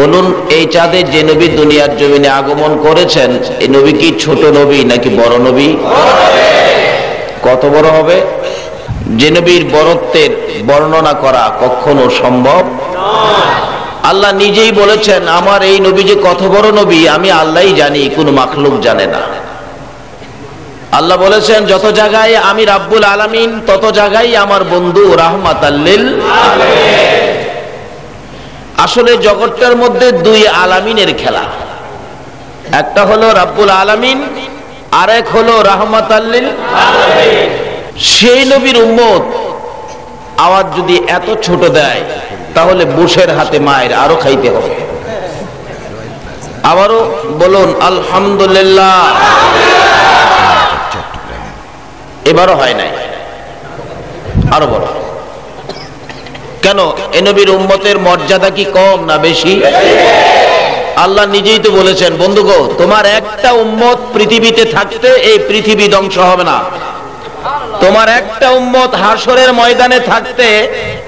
বলুন, এই চাঁদে যে নবী দুনিয়ার জমিনে আগমন করেছেন, এই নবী কি ছোট নবী নাকি বড় নবী? কত বড় হবে? যে নবীর বরত্বের বর্ণনা করা কখনো সম্ভব? আল্লাহ নিজেই বলেছেন, আমার এই নবী যে কত বড় নবী, আমি আল্লাহই জানি, কোনো মাখলুক জানে না। আল্লাহ বলেছেন, যত জায়গায় আমি রাব্বুল আলামিন, তত জায়গায় আমার বন্ধু রাহমাত আল্লিল আসলে জগৎটার মধ্যে দুই আলামিনের খেলা। একটা হলো রাব্বুল আলামিন আর এক হলো রাহমাত সেই নবীর উম্মত আওয়াজ যদি এত ছোট দেয়, তাহলে বুশের হাতে মায়ের আরও খাইতে হবে। আবারও বলুন, আলহামদুলিল্লাহ। এবারও হয় নাই। আরও বড় কেন? এ নবীর উম্মতের মর্যাদা কি কম না বেশি? আল্লাহ নিজেই তো বলেছেন বন্ধুগো তোমার একটা উম্মত পৃথিবীতে থাকতে এই পৃথিবী ধ্বংস হবে না। তোমার একটা উম্মত হাসরের ময়দানে থাকতে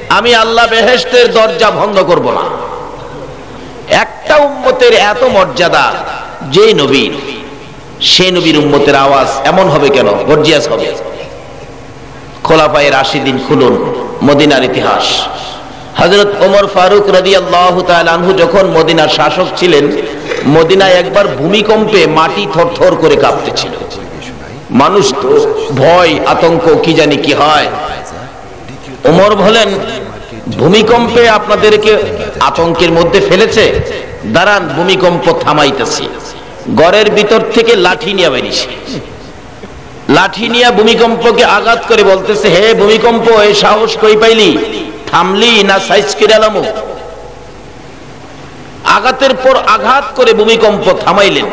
আমি আল্লাহ বেহেস্তের দরজা বন্ধ করব না। একটা উম্মতের এত মর্যাদা যে নবীর সে নবীর উম্মতের আওয়াজ এমন হবে কেন? গর্জিয়াস হবে। খোলাফায়ের আশি দিন খুলুন। মদিনার ইতিহাস। হজরত ওমর ফারুক রাজি আল্লাহ আনহু যখন মদিনার শাসক ছিলেন, মদিনায় একবার ভূমিকম্পে মাটি থরথর করে কাঁপতেছিল। মানুষ তো ভয়, আতঙ্ক, কি জানি কি হয়। ওমর বলেন, ভূমিকম্পে আপনাদেরকে আতঙ্কের মধ্যে ফেলেছে? দাঁড়ান, ভূমিকম্প থামাইতেছি। গড়ের ভিতর থেকে লাঠি নিয়ে বেরিয়েছে। লাঠি নিয়ে ভূমিকম্পকে আঘাত করে বলতেছে, হে ভূমিকম্প এই সাহস কই পাইলি? থামলি না সাইজ কিরালামু আঘাতের পর আঘাত করে ভূমিকম্প থামাইলেন।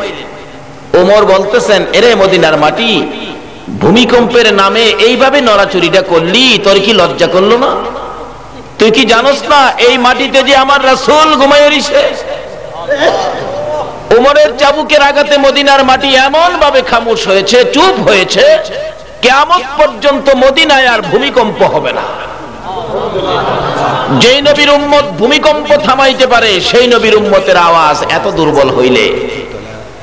ওমর বলতেছেন, এরে মদিনার মাটি, ভূমিকম্পের নামে এইভাবে নড়াচুরিটা করলি, তোর কি লজ্জা করল না? তুই কি জানোস না, এই মাটিতে যে আমার রাসূল ঘুমায় উমরের চাবুকের আঘাতে মদিনার মাটি এমন ভাবে খামোশ হয়েছে, চুপ হয়েছে কেমন পর্যন্ত মদিনায় আর ভূমিকম্প হবে না। যেই নবীর উম্মত ভূমিকম্প থামাইতে পারে, সেই নবীর উম্মতের আওয়াজ এত দুর্বল হইলে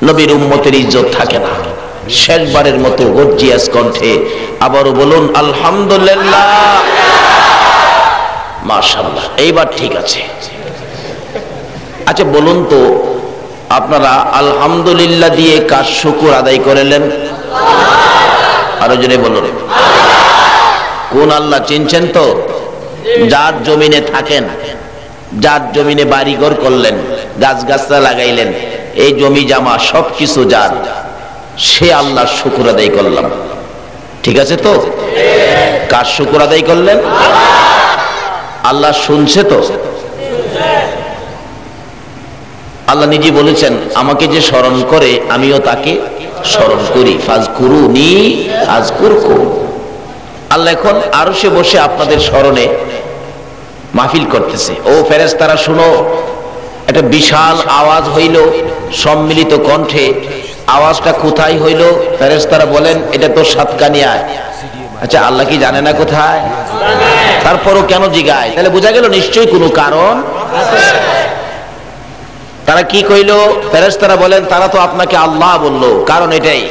নবীর উম্মতের ইজ্জত থাকে না। শেষবারের মতো গর্জিয়াস কণ্ঠে আবারও বলুন, আলহামদুলিল্লাহ। মাশাআল্লাহ, এইবার ঠিক আছে। আচ্ছা বলুন তো আপনারা আলহামদুলিল্লাহ দিয়ে কার শুকুর আদায় করলেন? আরও জনে বলুন। কোন আল্লাহ চিনছেন তো? যার জমিনে থাকেন, যার জমিনে বাড়িঘর করলেন গাছ গাছরা লাগাইলেন, এই জমি জামা সবকিছু যার, সে আল্লাহর শুকুর আদায় করলাম। ঠিক আছে তো? কার শুকুর আদায় করলেন? আল্লাহ শুনছে তো? আল্লাহ নিজে বলেছেন, আমাকে যে স্মরণ করে, আমিও তাকে স্মরণ করি। ফাজ করু নি আজ করকু আল্লাহ এখন আরও সে বসে আপনাদের স্মরণে মাহফিল করতেছে। ও ফেরেস তারা শুনো, একটা বিশাল আওয়াজ হইল সম্মিলিত কণ্ঠে। আওয়াজটা কোথায় হইল? ফেরেস তারা বলেন, এটা তো সাতকানিয়ায় আচ্ছা আল্লাহ কি জানে না কোথায়? তারপরও কেন জিগায়? তাহলে বোঝা গেল নিশ্চয়ই কোনো কারণ। তারা কি কইল? ফেরেস্তারা বলেন, তারা তো আপনাকে আল্লাহ বলল। কারণ এটাই।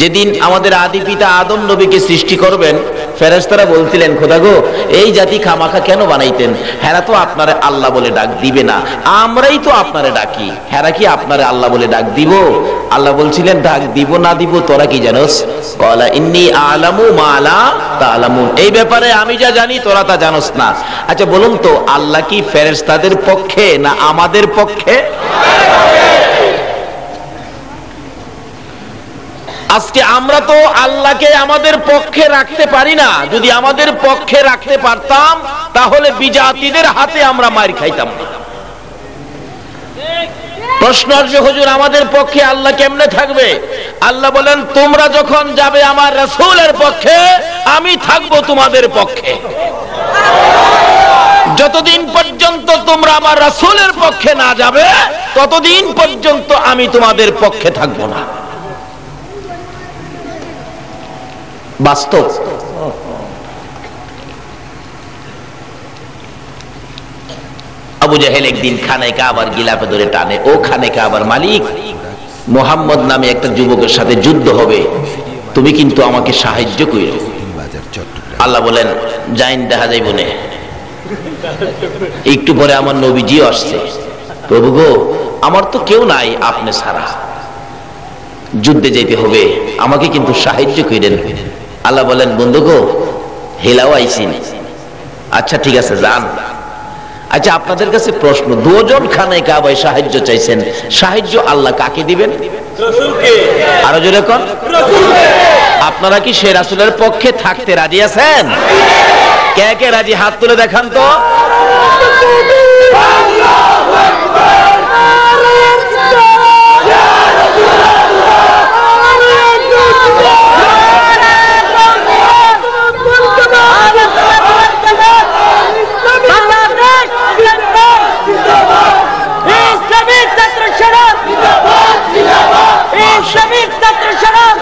যেদিন আমাদের আদি পিতা আদম নবীকে সৃষ্টি করবেন ফেরেস্তারা বলছিলেন, খোদা গো, এই জাতি খামাখা কেন বানাইতেন? হেরা তো আপনারে আল্লাহ বলে ডাক দিবে না। আমরাই তো আপনারে ডাকি। হেরা কি আপনারে আল্লাহ বলে ডাক দিব? আল্লাহ বলছিলেন, ডাক দিব না দিব, তোরা কি জানোস? কলা, ইন্নি আলামু মালা তালামুন। এই ব্যাপারে আমি যা জানি, তোরা তা জানোস না। আচ্ছা বলুন তো, আল্লাহ কি ফেরেস্তাদের পক্ষে না আমাদের পক্ষে? আজকে আমরা তো আল্লাহকে আমাদের পক্ষে রাখতে পারি না। যদি আমাদের পক্ষে রাখতে পারতাম, তাহলে বিজাতিদের হাতে আমরা মার খাইতাম। প্রশ্ন আসবে, হুজুর, আমাদের পক্ষে আল্লাহ কেমনে থাকবে? আল্লাহ বলেন, তোমরা যখন যাবে আমার রাসূলের পক্ষে, আমি থাকব তোমাদের পক্ষে। যতদিন পর্যন্ত তোমরা আমার রাসূলের পক্ষে না যাবে, ততদিন পর্যন্ত আমি তোমাদের পক্ষে থাকব না। বাস্তব। আবু জাহেল একদিন খানে কাবার গিলাপে ধরে টানে, ও খানে কাবার মালিক, মোহাম্মদ নামে একটা যুবকের সাথে যুদ্ধ হবে। তুমি কিন্তু আমাকে সাহায্য চট্টগ্রাম আল্লাহ বলেন যাইন দেখা যাইব নে। একটু পরে আমার নবীজিও আসছে, প্রভু গো, আমার তো কেউ নাই আপনি ছাড়া। যুদ্ধে যেতে হবে, আমাকে কিন্তু সাহায্য করেন আল্লাহ বলেন বন্ধু গো হেলাও আইসিন আচ্ছা ঠিক আছে যান। আচ্ছা আপনাদের কাছে প্রশ্ন দুজন খানায় কাবায় সাহায্য চাইছেন সাহায্য আল্লাহ কাকে দিবেন? আরও জোরে কর আপনারা কি সে রাসুলের পক্ষে থাকতে রাজি আছেন? কে কে রাজি? হাত তুলে দেখান তো ইসলামিক ছাত্র সমাজ ইসলামিক ছাত্র সমাজ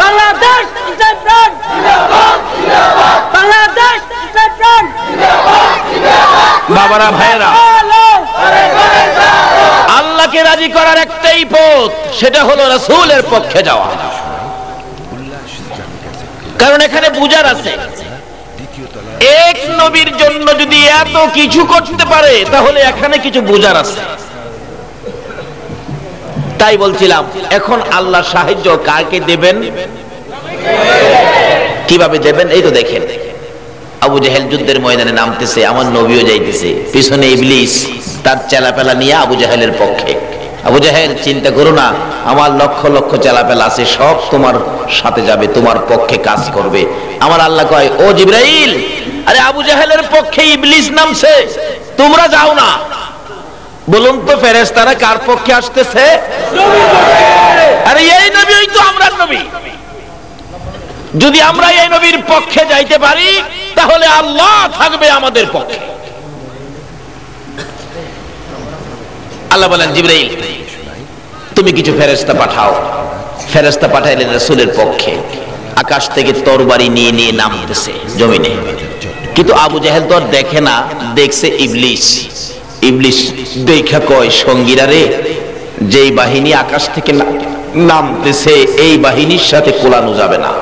বাংলাদেশ ইসলাম বাংলাদেশ ইসলাম বাবারা, ভাইয়েরা। আল্লাহকে রাজি করার একটাই পথ, সেটা হলো রাসূলের পক্ষে যাওয়া। কারণ এখানে বুজার আছে, এক নবীর জন্য যদি এত কিছু করতে পারে, তাহলে এখানে কিছু বুজার আছে। তাই বলছিলাম, এখন আল্লাহ সাহায্য কাকে দেবেন? কীভাবে দেবেন? এই তো দেখেন। আবু জাহেল যুদ্ধের ময়দানে নামতেছে, আমার নবীও যাইতেছে। পিছনে ইবলিস, তার চেলাপেলা নিয়ে আবু জাহেলের পক্ষে। আবু জাহেল, চিন্তা করো না, আমার লক্ষ লক্ষ চেলাপেলা আছে, সব তোমার সাথে যাবে, তোমার পক্ষে কাজ করবে। আমার আল্লাহ কয়, ও জিব্রাইল, আরে আবু জাহেলের পক্ষে ইবলিস নামছে, তোমরা যাও না। বলুন তো, ফেরেশতারা কার পক্ষে আসতেছে? আরে, এই নবী, ওই তো আমরা নবী। যদি আমরা এই নবীর পক্ষে যাইতে পারি তাহলে আল্লাহ থাকবে আমাদের পক্ষে। আল্লাহ বলেন, জিব্রাইল, তুমি কিছু ফেরেশতা পাঠাও। ফেরেশতা পাঠাইলেন রাসূলের পক্ষে আকাশ থেকে তরবারি নিয়ে নিয়ে নামতেছে জমিনে। কিন্তু আবু জাহেল তো আর দেখে না, দেখছে ইবলিস। ইবলিস দেখা কয়, সঙ্গীরা রে, যেই বাহিনী আকাশ থেকে নামতেছে, এই বাহিনীর সাথে কোলানো যাবে না।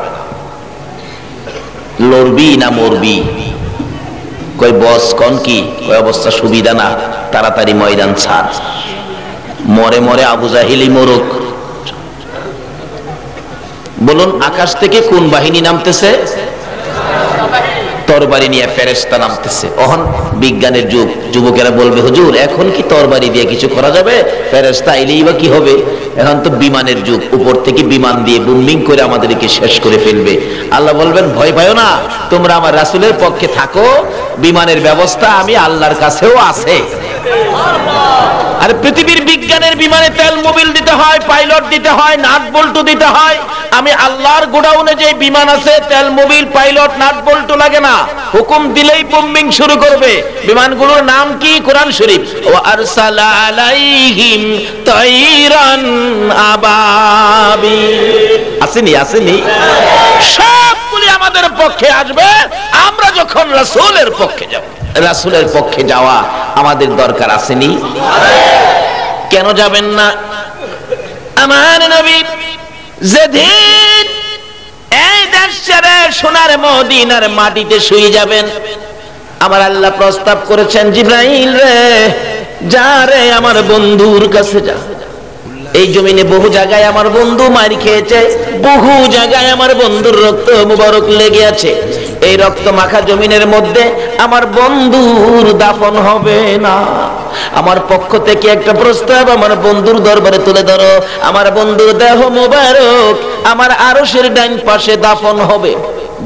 লড়বি না মরবি? কই বস, কন কি? ওই অবস্থা সুবিধা না। তাড়াতাড়ি ময়দান ছাড়। মরে মরে আবু জাহিলি মরুক। বলুন, আকাশ থেকে কোন বাহিনী নামতেছে? তরবারি নিয়ে ফেরেস্তা নামতেছে। অহন বিজ্ঞানের যুগ, যুবকেরা বলবে, হুজুর, এখন কি তরবারি দিয়ে কিছু করা যাবে? ফেরেস্তা এলেই বা কি হবে? এখন তো বিমানের যুগ, উপর থেকে বিমান দিয়ে বুমিং করে আমাদেরকে শেষ করে ফেলবে। আল্লাহ বলবেন, ভয় পাও না, তোমরা আমার রাসুলের পক্ষে থাকো, বিমানের ব্যবস্থা আমি আল্লাহর কাছেও আছে। আর পৃথিবীর বিজ্ঞানের বিমানে তেল মোবিল দিতে হয়, পাইলট দিতে হয়, নাট বল্টু দিতে হয়। আমি আল্লাহর গোডাউনে যে বিমান আছে, তেল মোবিল, পাইলট, নাট বল্টু লাগে না। হুকুম দিলেই বোম্বিং শুরু করবে। বিমানগুলোর নাম কি? কোরআন শরীফ ও আরসালা আলাইহিম তাইরান আবাবি। আসেনি আসেনি। সবগুলি আমাদের পক্ষে আসবে। আমরা যখন রাসূলের পক্ষে যাব, রাসূলের পক্ষে যাওয়া আমাদের দরকার আসেনি। কেন যাবেন না? আমার নবী যেদিন এই সোনার মদিনার মাটিতে শুয়ে যাবেন, আমার আল্লাহ প্রস্তাব করেছেন রে, যা রে আমার বন্ধুর কাছে যা। এই জমিনে বহু জায়গায় আমার বন্ধু মার খেয়েছে, বহু জায়গায় আমার বন্ধুর রক্ত মুবারক লেগে আছে। এই রক্ত মাখা জমিনের মধ্যে আমার বন্ধুর দাফন হবে না। আমার পক্ষ থেকে একটা প্রস্তাব আমার বন্ধুর দরবারে তুলে ধরো। আমার বন্ধুর দেহ মুবারক, আমার আরশের ডাইন পাশে দাফন হবে।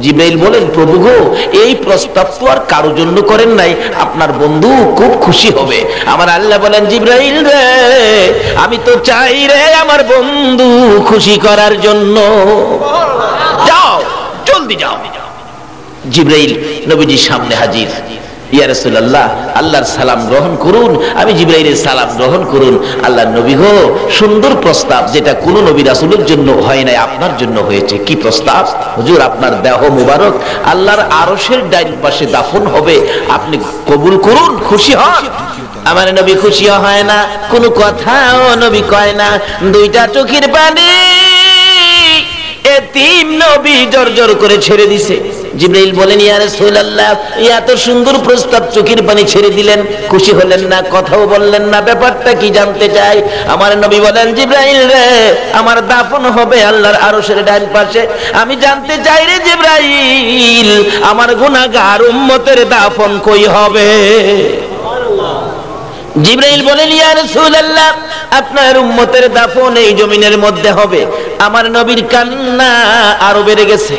জিব্রাইল বলেন, প্রভু গো, এই প্রস্তাব তো আর কারও জন্য করেন নাই। আপনার বন্ধু খুব খুশি হবে। আমার আল্লাহ বলেন, জিব্রাইল রে, আমি তো চাই রে আমার বন্ধু খুশি করার জন্য। যাও, জলদি যাও। জিব্রাইল নবীজির সামনে হাজির। ইয়া রাসূলুল্লাহ, আল্লাহর সালাম গ্রহণ করুন, আমি জিব্রাইলের সালাম গ্রহণ করুন। আল্লাহর নবী গো সুন্দর প্রস্তাব যেটা নবী রাসূলের জন্য হয় নাই, আপনার জন্য হয়েছে। কি প্রস্তাব? হুজুর, আপনার দেহ মুবারক, আল্লাহর আরশের ডাইন পাশে দাফন হবে, আপনি কবুল করুন, খুশি হন। আমার নবী খুশি হয় না, কোনো কথাও নবী কয় না, দুইটা চোখের পানি এতিম নবী জর্জর করে ছেড়ে দিছে। জিব্রাইল বলেন, ইয়া রাসূলুল্লাহ, এত সুন্দর প্রস্তাব চোখের পানি ছেড়ে দিলেন, খুশি হলেন না, কথাও বললেন না, ব্যাপারটা কি জানতে চাই? আমার নবী বলেন, জিব্রাইল রে, আমার দাফন হবে আল্লাহর আরশের ডান পাশে। আমি জানতে চাই রে জিব্রাইল, আমার গুনাহগার উম্মতের দাফন কই হবে? জিব্রাইল বলেন, ইয়া রাসূলুল্লাহ, আপনার উম্মতের দাফন এই জমিনের মধ্যে হবে। আমার নবীর কান্না আরও বেড়ে গেছে।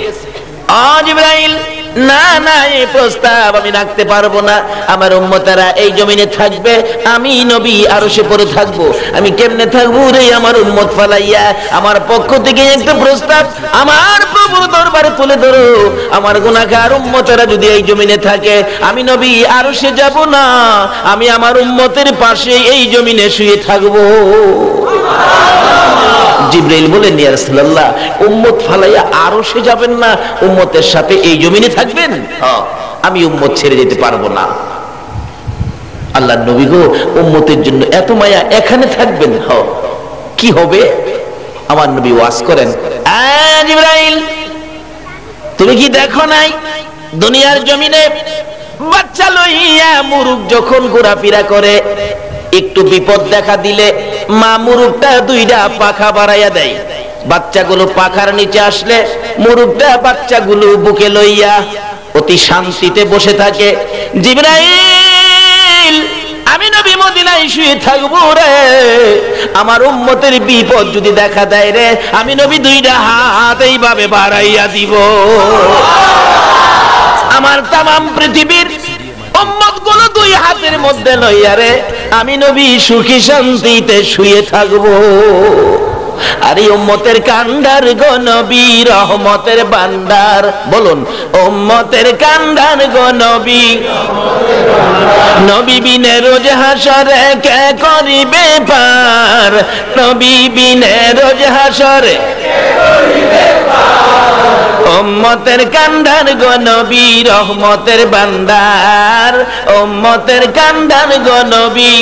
আ জিব্রাইল না না এই প্রস্তাব আমি রাখতে পারব না। আমার উম্মতারা এই জমিনে থাকবে, আমি নবী আরও সে পরে থাকব। আমি কেমনে থাকব রে আমার উম্মত ফালাইয়া? আমার পক্ষ থেকে একটা প্রস্তাব আমার প্রভুর দরবারে তুলে ধরো। আমার গুনাহগার উম্মতেরা যদি এই জমিনে থাকে, আমি নবী আরও সে যাব না। আমি আমার উম্মতের পাশে এই জমিনে শুয়ে থাকব। জিব্রাইল বলেন ইয়া রাসূলুল্লাহ উম্মত ফালাইয়া আরও সে যাবেন না উম্মতের সাথে এই জমিনে থাকবেন। হ্যাঁ, আমি উম্মত ছেড়ে যেতে পারব না। আল্লাহ নবী গো উম্মতের জন্য এত মায়া এখানে থাকবেন। হ কি হবে? আমার নবী ওয়াজ করেন জিব্রাইল তুমি কি দেখো নাই? দুনিয়ার জমিনে বাচ্চা লইয়া মুরুখ যখন ঘোরাফেরা করে একটু বিপদ দেখা দিলে মা মুরুখটা দুইটা পাখা বাড়াইয়া দেয়। বাচ্চাগুলো পাখার নিচে আসলে মুরুখটা বাচ্চাগুলো বুকে লইয়া অতি শান্তিতে বসে থাকে। জিব্রাইল, আমি নবী মদিনায় শুয়ে থাকব রে। আমার উম্মতের বিপদ যদি দেখা দেয় রে, আমি নবী দুইটা হাত এইভাবে বাড়াইয়া দিব। আমার তাম পৃথিবীর উম্মতগুলো দুই হাতের মধ্যে লইয়া রে আমি নবী, সুখী শান্তিতে শুয়ে থাকব। আর এই উম্মতের কান্ডার গো নবী, রহমতের বান্দার বলুন, উম্মতের কান্ডার গো নবী। নবী বিনে রোজ হাসরে কে করিবে পার। নবী বিনে রোজ হাসরে উম্মতের কান্ডার গো নবী, রহমতের বান্দার। উম্মতের কান্ডার গো নবী,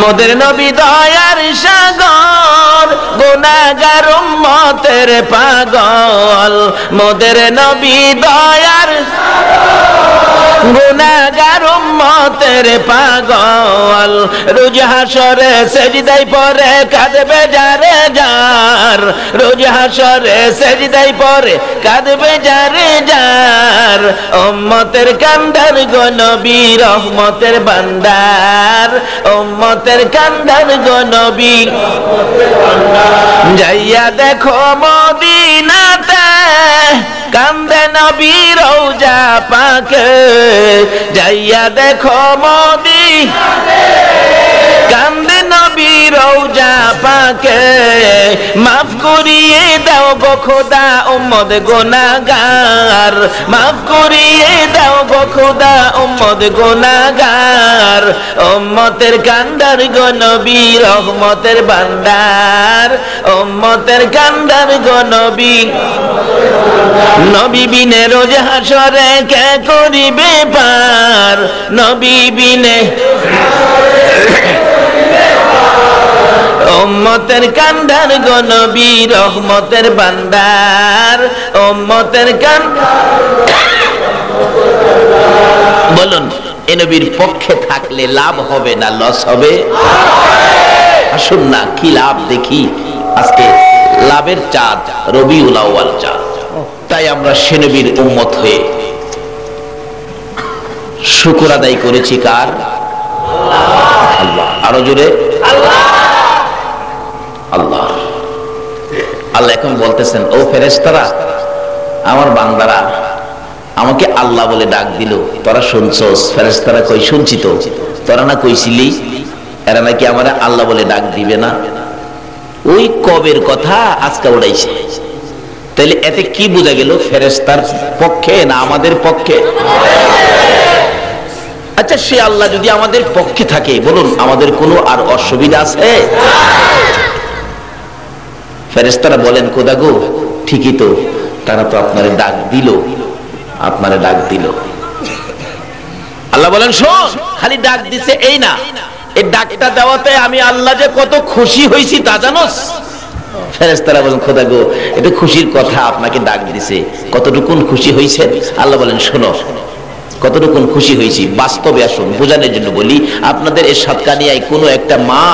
মোদের নবী দয়ার সাগর গুনাগার উম্মতের পাগল। মোদের নবী দয়ার গুনাগার উম্মতের পাগল। রোজ হাসরে সেজদাই পরে কাঁদবে যারে যার। রোজ হাসরে সেজদাই পরে কাঁদবে যারে যার। উম্মতের কান্দার গো নবী, রহমতের বান্দার। উম্মতের কান্দার গো নবী, যাইয়া দেখো মদিনাতে কান্দে নবী রৌজা পাকে যাইয়া দেখো মোদি। কান্দে নবী রৌজা পাকে মাফ করিয়ে দাও গো খোদা উম্মদ গোনাগার মাফ করিয়ে দাও গো খোদা উম্মদ গোনাগার উম্মতের কান্দার গো নবী, রহমতের বান্দার। উম্মতের কান্দার গো নবী। নবী বিনে রোজ হাসরে কে করিবে পার? নবী বিনে উম্মতের কান্দার গো রহমতের বান্দার। উম্মতের কান বলুন, এ নবীর পক্ষে থাকলে লাভ হবে না লস হবে? আসুন না, কি লাভ দেখি? আজকে লাভের চাঁদ রবি উলাওয়াল চাঁদ। তাই আমরা সে নবীর উম্মত হয়ে শুকুর আদায় করেছি কার? আল্লাহ। আরও জোরে। আল্লাহ আল্লাহ। আল্লাহ এখন বলতেছেন, ও ফেরেস্তারা আমার বান্দারা, আমাকে আল্লাহ বলে ডাক দিল। তোরা শুনছস ফেরেস্তারা কই শুনছি তো তোরা না কইছিলি এরা নাকি আমার আল্লাহ বলে ডাক দিবে না? ওই কবের কথা আজকে উড়াইছে। তাহলে এতে কি বোঝা গেল ফেরেস্তার পক্ষে না আমাদের পক্ষে? আচ্ছা সে আল্লাহ যদি আমাদের পক্ষে থাকে, বলুন, আমাদের কোনো আর অসুবিধা আছে? ফেরেস্তারা বলেন কোদা গো, ঠিকই তো। তারা তো আপনারে ডাক দিল, আপনারে ডাক দিল। আল্লাহ বলেন, শোন, খালি ডাক দিছে এই না। এই ডাকটা দেওয়াতে আমি আল্লাহ যে কত খুশি হয়েছি তা জানোস? ফেরেস্তারা বলেন, খোদা গো এটা খুশির কথা, আপনাকে ডাক দিছে। কতটুকুন খুশি হয়েছে আল্লাহ বলেন, শোনো কতটুকুন খুশি হয়েছি, বাস্তবে আসুন, বোঝানোর জন্য বলি, আপনাদের এই সাতকানিয়ায় কোনো একটা মা,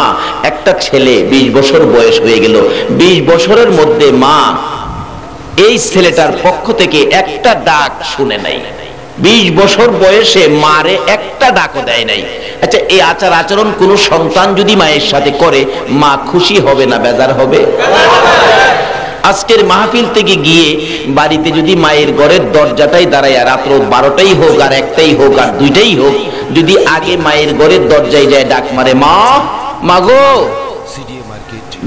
একটা ছেলে বিশ বছর বয়স হয়ে গেল। বিশ বছরের মধ্যে মা এই ছেলেটার পক্ষ থেকে একটা ডাক শুনে নাই। বিশ বছর বয়সে মারে একটা ডাকও দেয় নাই। আচ্ছা এই আচার আচরণ কোন সন্তান যদি মায়ের সাথে করে, মা খুশি হবে না, বেজার হবে? আজকের মাহফিল থেকে গিয়ে বাড়িতে যদি মায়ের ঘরের দরজাটাই দাঁড়ায় রাত্র বারোটাই হোক, আর একটাই হোক, আর দুইটাই হোক, যদি আগে মায়ের ঘরের দরজায় যায়, ডাক মারে, মা মাগো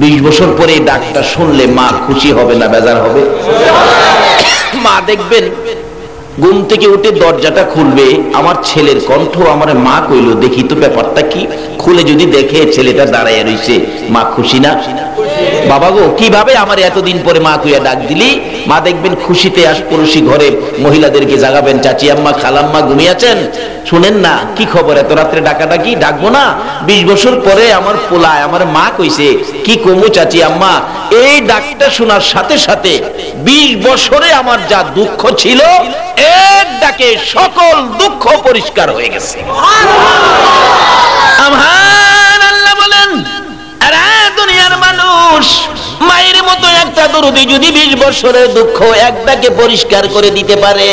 বিশ বছর পরে ডাকটা শুনলে মা খুশি হবে না, বেজার হবে? মা দেখবেন, ঘুম থেকে উঠে দরজাটা খুলবে, আমার ছেলের কণ্ঠ আমার মা কইল, দেখি তো ব্যাপারটা কি? খুলে যদি দেখে ছেলেটা দাঁড়ায় রইছে, মা খুশি না? বাবা গো কীভাবে আমার এতদিন পরে মা কুইয়া ডাক দিলি? মা দেখবেন খুশিতে আস পড়োশি ঘরে মহিলাদেরকে জাগাবেন চাচি আম্মা খালাম্মা ঘুমিয়েছেন। শুনেন না কি খবর? এত রাত্রে ডাকা ডাকি ডাকবো না। বিশ বছর পরে আমার পোলায় আমার মা কইছে কি কমু চাচি আম্মা? এই ডাকটা শোনার সাথে সাথে বিশ বছরে আমার যা দুঃখ ছিল এক ডাকে সকল দুঃখ পরিষ্কার হয়ে গেছে। আল্লাহ বলেন আরে দুনিয়ার মানুষ, মায়ের মতো একটা দরুদি যদি বিশ বছরের দুঃখ একটাকে পরিষ্কার করে দিতে পারে,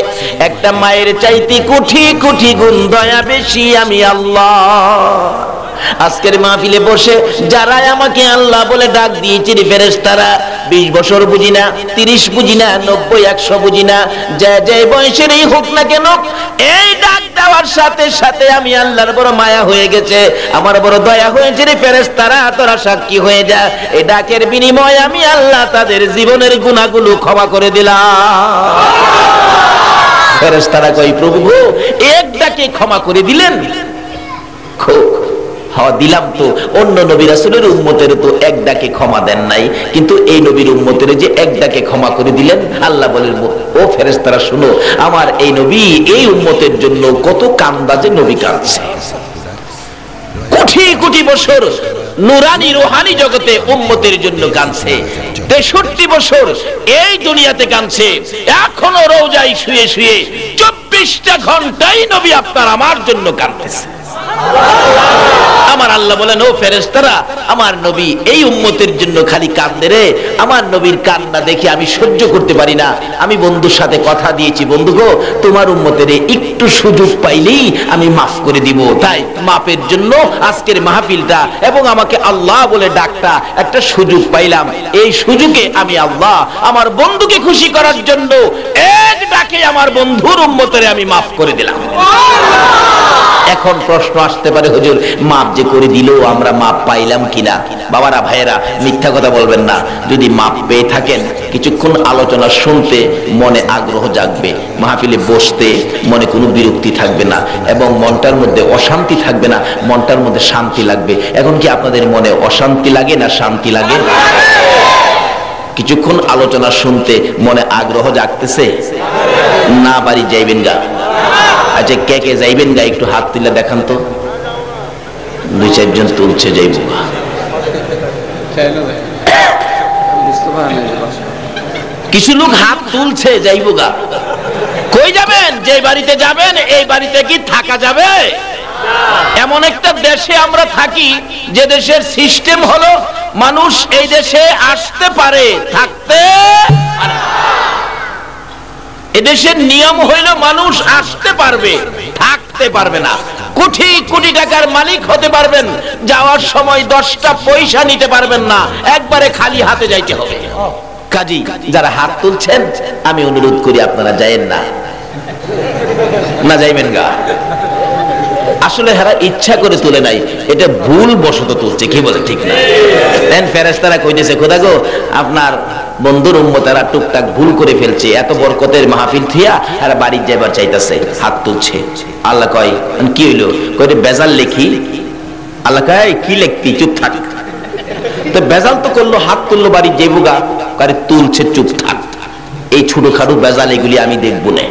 একটা মায়ের চাইতে কুঠি কুঠি গুণ দয়া বেশি আমি আল্লাহ। আজকের মাহফিলে বসে যারাই আমাকে আল্লাহ বলে ডাক দিয়েছে রে ফেরেশতারা, বিশ বছর বুঝি না, তিরিশ বুঝি না, নব্বই, একশো বুঝি না, যে যে বয়সেরই হোক না কেন, এই ডাক দেওয়ার সাথে সাথে আমি আল্লাহর বড় মায়া হয়ে গেছে। আমার বড় দয়া হয়েছে রে ফেরেশতারা, তোরা সাক্ষী হয়ে যা। এই ডাকের বিনিময়ে আমি আল্লাহ তাদের জীবনের গুণাগুলো ক্ষমা করে দিলাম। ফেরেশতারা কই প্রভু এক ডাকে ক্ষমা করে দিলেন? খুব হওয়া দিলাম তো। অন্য নবী রাসূলের উম্মতের তো এক ডাকে ক্ষমা দেন নাই। কিন্তু এই নবীর উম্মতের যে এক ডাকে ক্ষমা করে দিলেন, আল্লাহ বলেন, ও ফেরেশতারা, শুনো, আমার এই নবী এই উম্মতের জন্য কত কান্দাজে নবী কাঁদছে। কোটি কোটি বছর নুরানি রোহানি জগতে জন্য কাঁদছে। তেষট্টি বছর এই দুনিয়াতে কাঁদছে। এখনও রোজাই শুয়ে শুয়ে চব্বিশটা ঘন্টাই নবী আপনার আমার জন্য কাঁদতেছে। আমার আল্লাহ বলেন, ও ফেরেস্তারা আমার নবী এই উম্মতের জন্য খালি কান্দে রে। আমার নবীর কান্না দেখে আমি সহ্য করতে পারি না। আমি বন্ধুর সাথে কথা দিয়েছি, বন্ধু গো, তোমার উম্মতের একটু সুযোগ পাইলেই আমি মাফ করে দিব। তাই মাপের জন্য আজকের মাহফিলটা এবং আমাকে আল্লাহ বলে ডাকটা একটা সুযোগ পাইলাম। এই সুযোগে আমি আল্লাহ আমার বন্ধুকে খুশি করার জন্য এক ডাকে আমার বন্ধুর উম্মতের আমি মাফ করে দিলাম। এখন প্রশ্ন আসতে পারে হুজুর। মাপ যে করে দিলেও আমরা মাপ পাইলাম কিনা। বাবারা, ভাইয়েরা, মিথ্যা কথা বলবেন না। যদি মাপ পেয়ে থাকেন, কিছুক্ষণ আলোচনা শুনতে মনে আগ্রহ জাগবে। মাহফিলে বসতে মনে কোনো বিরক্তি থাকবে না এবং মনটার মধ্যে অশান্তি থাকবে না, মনটার মধ্যে শান্তি লাগবে। এখন কি আপনাদের মনে অশান্তি লাগে না শান্তি লাগে? কিছুক্ষণ আলোচনা শুনতে মনে আগ্রহ জাগতেছে। না বাড়ি যাইবেন গা। আচ্ছা কে কে যাইবেন গা? একটু হাত তুলে দেখান তো। দুই চারজন তুলছে যাইব। কিছু লোক হাত তুলছে যাইব গা। কই যাবেন? যে বাড়িতে যাবেন, এই বাড়িতে কি থাকা যাবে? এমন একটা দেশে আমরা থাকি, যে দেশের সিস্টেম হলো মানুষ এই দেশে আসতে পারে, থাকতে এদেশের নিয়ম হইল মানুষ আসতে পারবে, থাকতে পারবে না। কোটি কোটি টাকার মালিক হতে পারবেন, যাওয়ার সময় দশটা পয়সা নিতে পারবেন না, একবারে খালি হাতে যাইতে হবে। কাজী, যারা হাত তুলছেন, আমি অনুরোধ করি আপনারা যাইেন না। না যাইবেন গা। আসলে হেরা ইচ্ছা করে তুলে নাই। এটা ভুল বশত তুলছে, কি বলে ঠিক না? দেন ফেরেস্তারা কইতেছে, খোদা গো, আপনার বন্ধুর উম্মতারা টুকটাক ভুল করে ফেলছে, এত বরকতের মাহফিল থিয়া আর বাড়ির যাইবার চাইতাছে, হাত তুলছে। আল্লাহ কয় কি হইল? কয় বেজাল লেখি। আল্লাহ কয় কি লিখতি? চুপ থাক। তো বেজাল তো করল, হাত তুললো বাড়ির যাইবুগা কারে তুলছে, চুপ থাক। এই ছোটখাটো বেজাল এগুলি আমি দেখব না।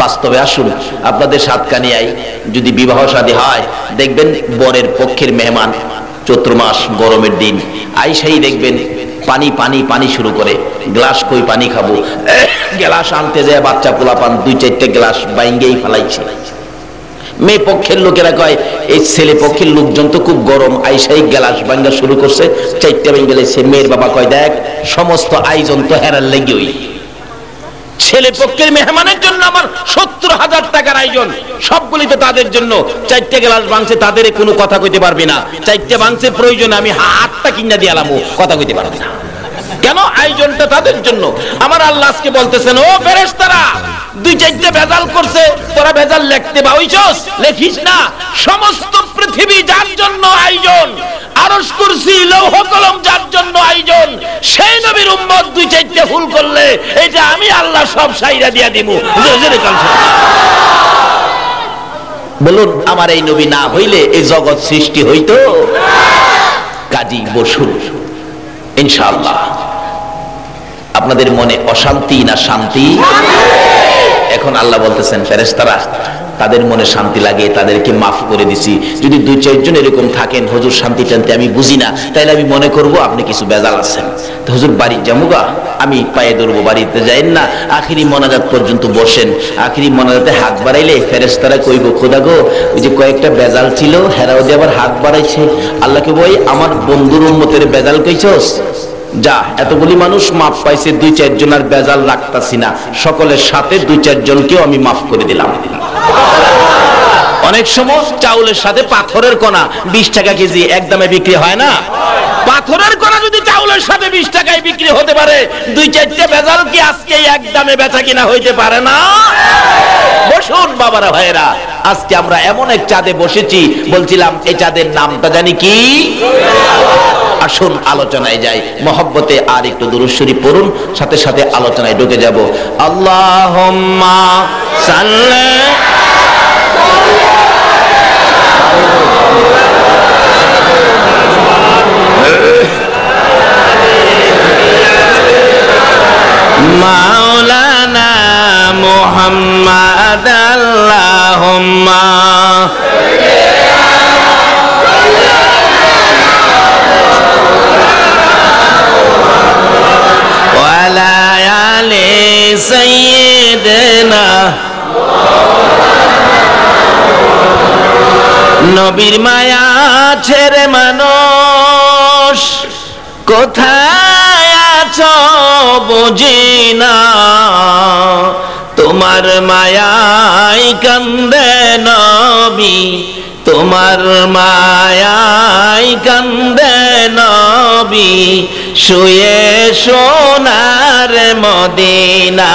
বাস্তবে আসুন। আপনাদের সাতকানি আই, যদি বিবাহ শাদী হয়, দেখবেন বরের পক্ষের মেহমান, চৈত্র মাস গরমের দিন। আইসাই দেখবেন পানি পানি পানি শুরু করে। গ্লাস কই পানি খাব? গ্লাস আনতে যায় বাচ্চা পোলা পান দুই চারটে গ্লাস বাইঙ্গেই ফেলাইছে। মেয়ে পক্ষের লোকেরা কয়, এই ছেলে পক্ষের লোকজন তো খুব গরম, আইসাই গ্লাস ভাঙ্গা শুরু করছে, চারটে ভেঙে মেয়ের বাবা কয়, দেখ, সমস্ত আয়োজন তো হেরার লেগে ছেলে পক্ষের মেহমানের জন্য আমার সত্তর হাজার টাকার আয়োজন। সবগুলি তো তাদের জন্য। চারটে গ্লাস ভাঙছে তাদের কোনো কথা কইতে পারবি না। চারটে ভাঙছে প্রয়োজনে আমি হাতটা কিনা দিয়ে আলামো কথা কইতে পারবি না। কেন? আয়োজনটা তাদের জন্য। আমার আল্লাহ আজকে বলতেছেন, ও ফেরেশতারা, দুই চারটে ভেজাল করছে, তোরা ভেজাল লিখতে পাইছস লেখিস না। সমস্ত পৃথিবী যার জন্য আয়োজন, আরশ কুরসি, লৌহ কলম যার জন্য আয়োজন, সেই নবীর উম্মত দুই চারটে ভুল করলে এটা আমি আল্লাহ সব সাইরা দিয়া দিমু। বলুন, আমার এই নবী না হইলে এই জগৎ সৃষ্টি হইতো? কাজী বসুন ইনশাআল্লাহ। আপনাদের মনে অশান্তি না শান্তি? এখন আল্লাহ বলতেছেন, ফেরেশতারা, তাদের মনে শান্তি লাগে, তাদেরকে মাফ করে দিছি। যদি দুই চারজন এরকম থাকেন, হুজুর শান্তি টানতে আমি বুঝি না, তাইলে আমি মনে করব আপনি কিছু বেজাল আছেন। হুজুর, বাড়ি জামুগা আমি পায়ে ধরবো, বাড়িতে যাইন না, আখিরি মনাজাত পর্যন্ত বসেন। আখিরি মনাজাতে হাত বাড়াইলে ফেরেশতারা কইব, খোদা গো, ওই যে কয়েকটা বেজাল ছিল, হেরাও দিয়ে আবার হাত বাড়াইছে। আল্লাহকে বই, আমার বন্ধুর উম্মতের বেজাল কইছস? যা, এতগুলি মানুষ মাফ পাইছে, দুই চারজন আর বেজাল রাখতাছি না। সকলের সাথে দুই চারজনকেও আমি মাফ করে দিলাম। অনেক সময় চাউলের সাথে পাথরের কণা, বিশ টাকা কেজি একদমে বিক্রি হয় না? পাথরের কণা যদি চাউলের সাথে বিশ টাকায় বিক্রি হতে পারে, দুই চারটে বেজাল কি আজকে একদমে বেচা কিনা হইতে পারে না? বসুন বাবারা ভাইয়েরা, আজকে আমরা এমন এক চাঁদে বসেছি, বলছিলাম এই চাঁদের নামটা জানি কি? আসুন, আলোচনায় যাই। মহব্বতে আর একটু দুরুশ্বরী পড়ুন, সাথে সাথে আলোচনায় ঢুকে যাব। আল্লাহ মাওলানা মোহাম্মদ আল্লাহুম্মা সৈয়দনা নবীর মায়া ছেড়ে মানুষ কোথায় আছো বুঝিনা তোমার মায়াই কান্দে নবী তোমার মায়াই কান্দে নবী শুয়ে সোনার মদিনা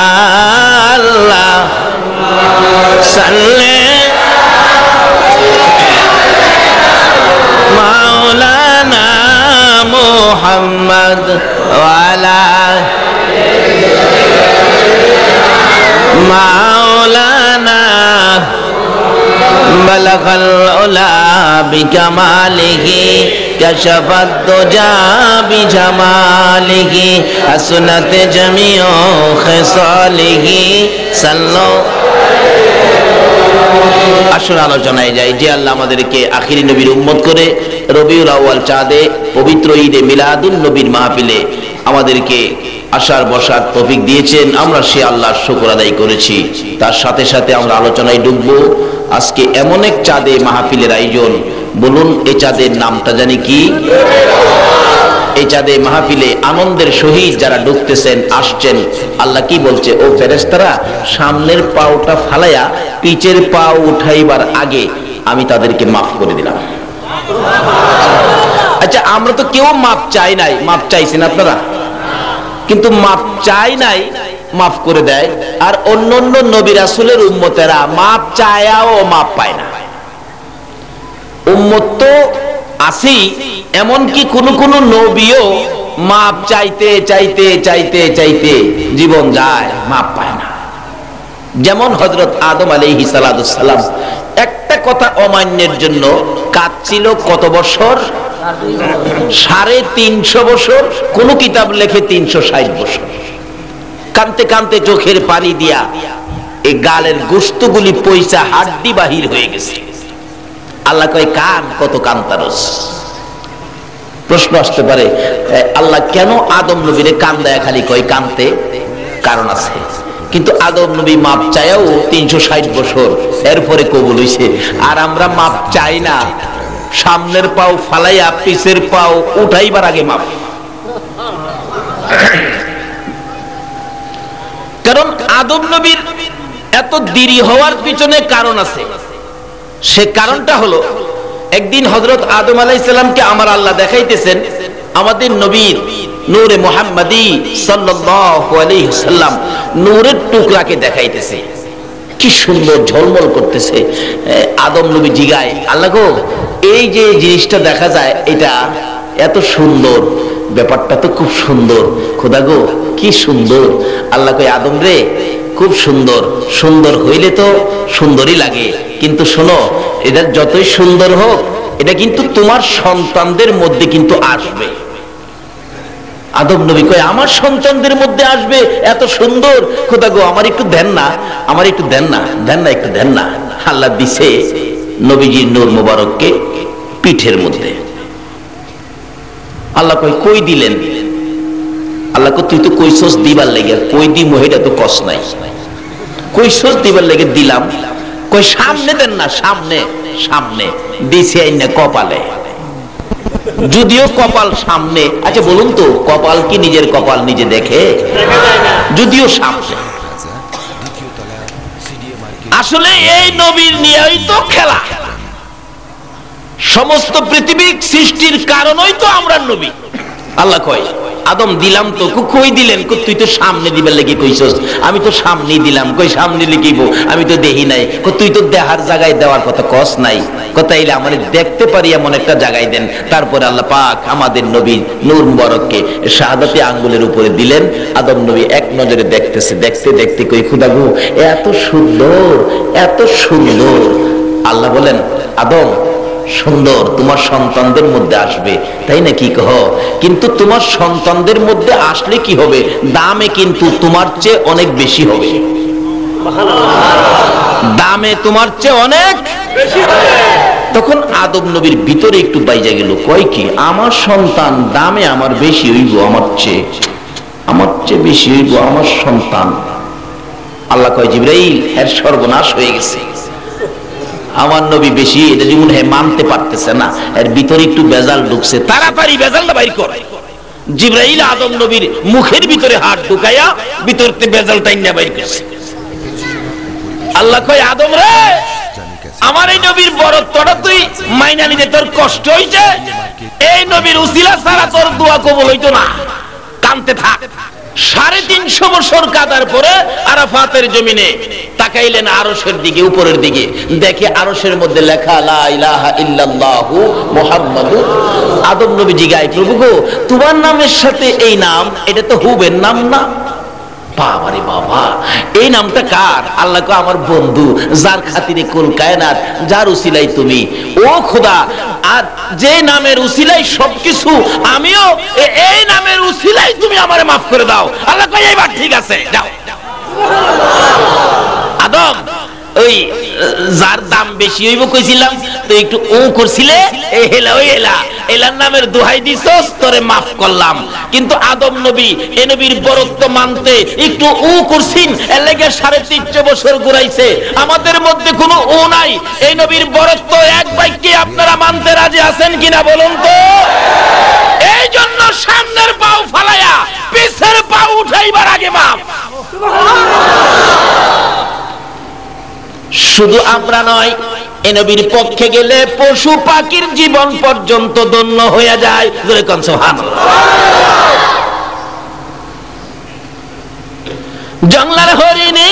আল্লাহ। সাল্লে بلغ العلا بكماله كشف الدجى بجماله حسنت جميع خصاله صلوا আসুন আলোচনায় যাই যে আল্লাহ আমাদেরকে আখিরি নবীর উম্মত করে রবিউল আউয়াল চাঁদে পবিত্র ঈদে মিলাদুল নবীর মাহফিলে আমাদেরকে আসার বসার তফিক দিয়েছেন আমরা সে আল্লাহর শুকর আদায় করেছি তার সাথে সাথে আমরা আলোচনায় ডুববো আজকে এমন এক চাঁদে মাহফিলের আয়োজন। বলুন এই চাঁদের নামটা জানি কি? চাঁদে মাহফিলে আনন্দের সহিত যারা ঢুকতেছেন, আসছেন, আল্লাহ কি বলছে? ও ফেরেস্তারা সামনের পাওটা ফালাইয়া পিচের পা উঠাইবার আগে আমি তাদেরকে মাফ করে দিলাম। আচ্ছা আমরা তো কেউ মাপ চাই নাই। মাপ চাইছেন আপনারা? কিন্তু মাপ চাই নাই মাফ করে দেয়। আর অন্য অন্য নবী রাসুলের উম্মতেরা মাপ চায়াও মাপ পায় না। উম্মত তো আসি এমনকি কোন কোন নবীও মাপ চাইতে চাইতে চাইতে চাইতে জীবন যায়, মাপ পায় না। যেমন হজরত আদম আলী সালাম, একটা কথা অমান্যের জন্য কাঁদছিল কত বছর? সাড়ে তিনশো বছর, কোন কিতাব লেখে তিনশো ষাট বছর। কানতে কানতে চোখের পানি দিয়া এই গালের গোস্তগুলি পয়সা হাড্ডি বাহির হয়ে গেছে। আল্লাহ কয়, কান, কত কান্তারস? প্রশ্ন আসতে পারে আল্লাহ কেন আদম নবীরে কান দেয়া খালি? কয়, কানতে কারণ আছে। কিন্তু আদম নবী মাপ চাইও তিনশো ষাট বছর, এরপরে কবুল হইছে। আর আমরা মাপ চাই না, সামনের পাও ফালাইয়া, পিছের পাও উঠাইবার আগে মাপ। কারণ আদম নবীর এত দেরি হওয়ার পিছনে কারণ আছে। সে কারণটা হলো, একদিন হজরত আদম আলাইসাল্লামকে আমার আল্লাহ দেখাইতেছেন, আমাদের নবীর নূরে মোহাম্মদী সাল্লাম নূরের টুকরাকে দেখাইতেছে। কি সুন্দর ঝলমল করতেছে। আদম নবী জিগায়, আল্লাহ গো, এই যে জিনিসটা দেখা যায়, এটা এত সুন্দর ব্যাপারটা তো খুব সুন্দর। খোদা গো, কি সুন্দর। আল্লাহ কই আদম রে, খুব সুন্দর। সুন্দর হইলে তো সুন্দরই লাগে। কিন্তু শোনো, এটা যতই সুন্দর হোক, এটা কিন্তু তোমার সন্তানদের মধ্যে কিন্তু আসবে। আদম নবী কয়, আমার সন্তানদের মধ্যে আসবে, এত সুন্দর। খোদা গো, আমার একটু দেন না, আমার একটু দেন না দেন না, একটু দেন না। আল্লাহ দিছে নবীজির নূর মোবারককে পিঠের মধ্যে। আল্লাহ কই কই দিলেন? আল্লাহ কই তুই তো কইসস দিবার লেগে, কই দি মহিটা তো কস নাই। কইসস দিবার লেগে দিলাম। কই সামনে দেন না, সামনে সামনে। দিছে আইনা কপালে। যদিও কপাল সামনে আচ্ছা বলুন তো, কপাল কি নিজের কপাল নিজে দেখে? যদিও সামনে। আসলে এই নবীর নিয়েই তো খেলা। সমস্ত পৃথিবীর সৃষ্টির কারণই তো আমরা নবী। আল্লাহ কয়, আদম দিলাম তো কই দিলেন? তুই তো সামনে দিবার লেগে কইছস। আমি তো সামনে দিলাম, কই সামনে লিখিব? আমি তো দেহি নাই। তুই তো দেহার জায়গায় দেওয়ার কথা কস নাই। কথা এলে দেখতে পারি এমন একটা জায়গায় দেন। তারপরে আল্লাহ পাক আমাদের নবী নূর মুবারককে শাহাদাতে আঙ্গুলের উপরে দিলেন। আদম নবী এক নজরে দেখতেছে, দেখতে দেখতে কই খুদাগু এত সুন্দর এত সুন্দর। আল্লাহ বলেন, আদম সুন্দর, তোমার সন্তানদের মধ্যে আসবে। তাই না কি কহ? কিন্তু তোমার সন্তানদের মধ্যে আসলে কি হবে? দামে কিন্তু তোমার চেয়ে অনেক বেশি হবে। দামে তোমার চেয়ে অনেক তখন আদম নবীর ভিতরে একটু বাইজা গেল, কয় কি? আমার সন্তান দামে আমার বেশি হইব, আমার চেয়ে। আমার চেয়ে বেশি হইব আমার সন্তান। আল্লাহ কয়, জিব্রাইল, এর সর্বনাশ হয়ে গেছে। আমার নবী বেশি, এটা যেমন হে মানতে পারতেছে না। এর ভিতরে একটু বেজাল ঢুকছে, তাড়াতাড়ি বেজালটা বাইর কর। জিব্রাইল আদম নবীর মুখের ভিতরে হাত ঢুকাইয়া ভিতরতে বেজালটা ইন্না বাইর করছে। আল্লাহ কয়, আদম রে, আমার এই নবীর বরত্বটা তুই মাইনা নিতে তোর কষ্ট হইছে? এই নবীর উসিলা ছাড়া তোর দোয়া কবুল হইতো না। কানতে থাক। সাড়ে তিনশো বছর কাদার পরে আরাফাতের জমিনে তাকাইলেন আরসের দিকে, উপরের দিকে। দেখে আরসের মধ্যে লেখা ইল্লাল্লাহু আদম নবী জিগায় প্রভু গো, তোমার নামের সাথে এই নাম, এটা তো হুবের নাম না? বাবারে বাবা, এই নামটা কার? আল্লাহ আমার বন্ধু, যার খাতিরে কুল কায়নাত, যার উসিলাই তুমি। ও খোদা, আর যে নামের উসিলাই সবকিছু, আমিও এই নামের উসিলাই তুমি আমারে মাফ করে দাও। আল্লাহ কয়, এইবার ঠিক আছে, যাও। আদম ওই, যার দাম বেশি হইব কইছিলাম, তো একটু ও করছিলে, এ হেলা, ওই হেলা। এলার নামের দোহাই দিছস, তোরে মাফ করলাম। কিন্তু আদম নবী, এ নবীর বরত্ব মানতে একটু ও করছিন, এর লেগে সাড়ে তিনশো বছর ঘুরাইছে। আমাদের মধ্যে কোনো ও নাই। এই নবীর বরত্ব এক বাক্যে আপনারা মানতে রাজি আছেন কিনা বলুন তো? এই জন্য সামনের পাও ফালায়া পিছের পাও উঠাইবার আগে মাফ। শুধু আমরা নয়, এ নবীর পক্ষে গেলে পশু পাখির জীবন পর্যন্ত দন্য হয়ে যায়। জঙ্গলার হরিণী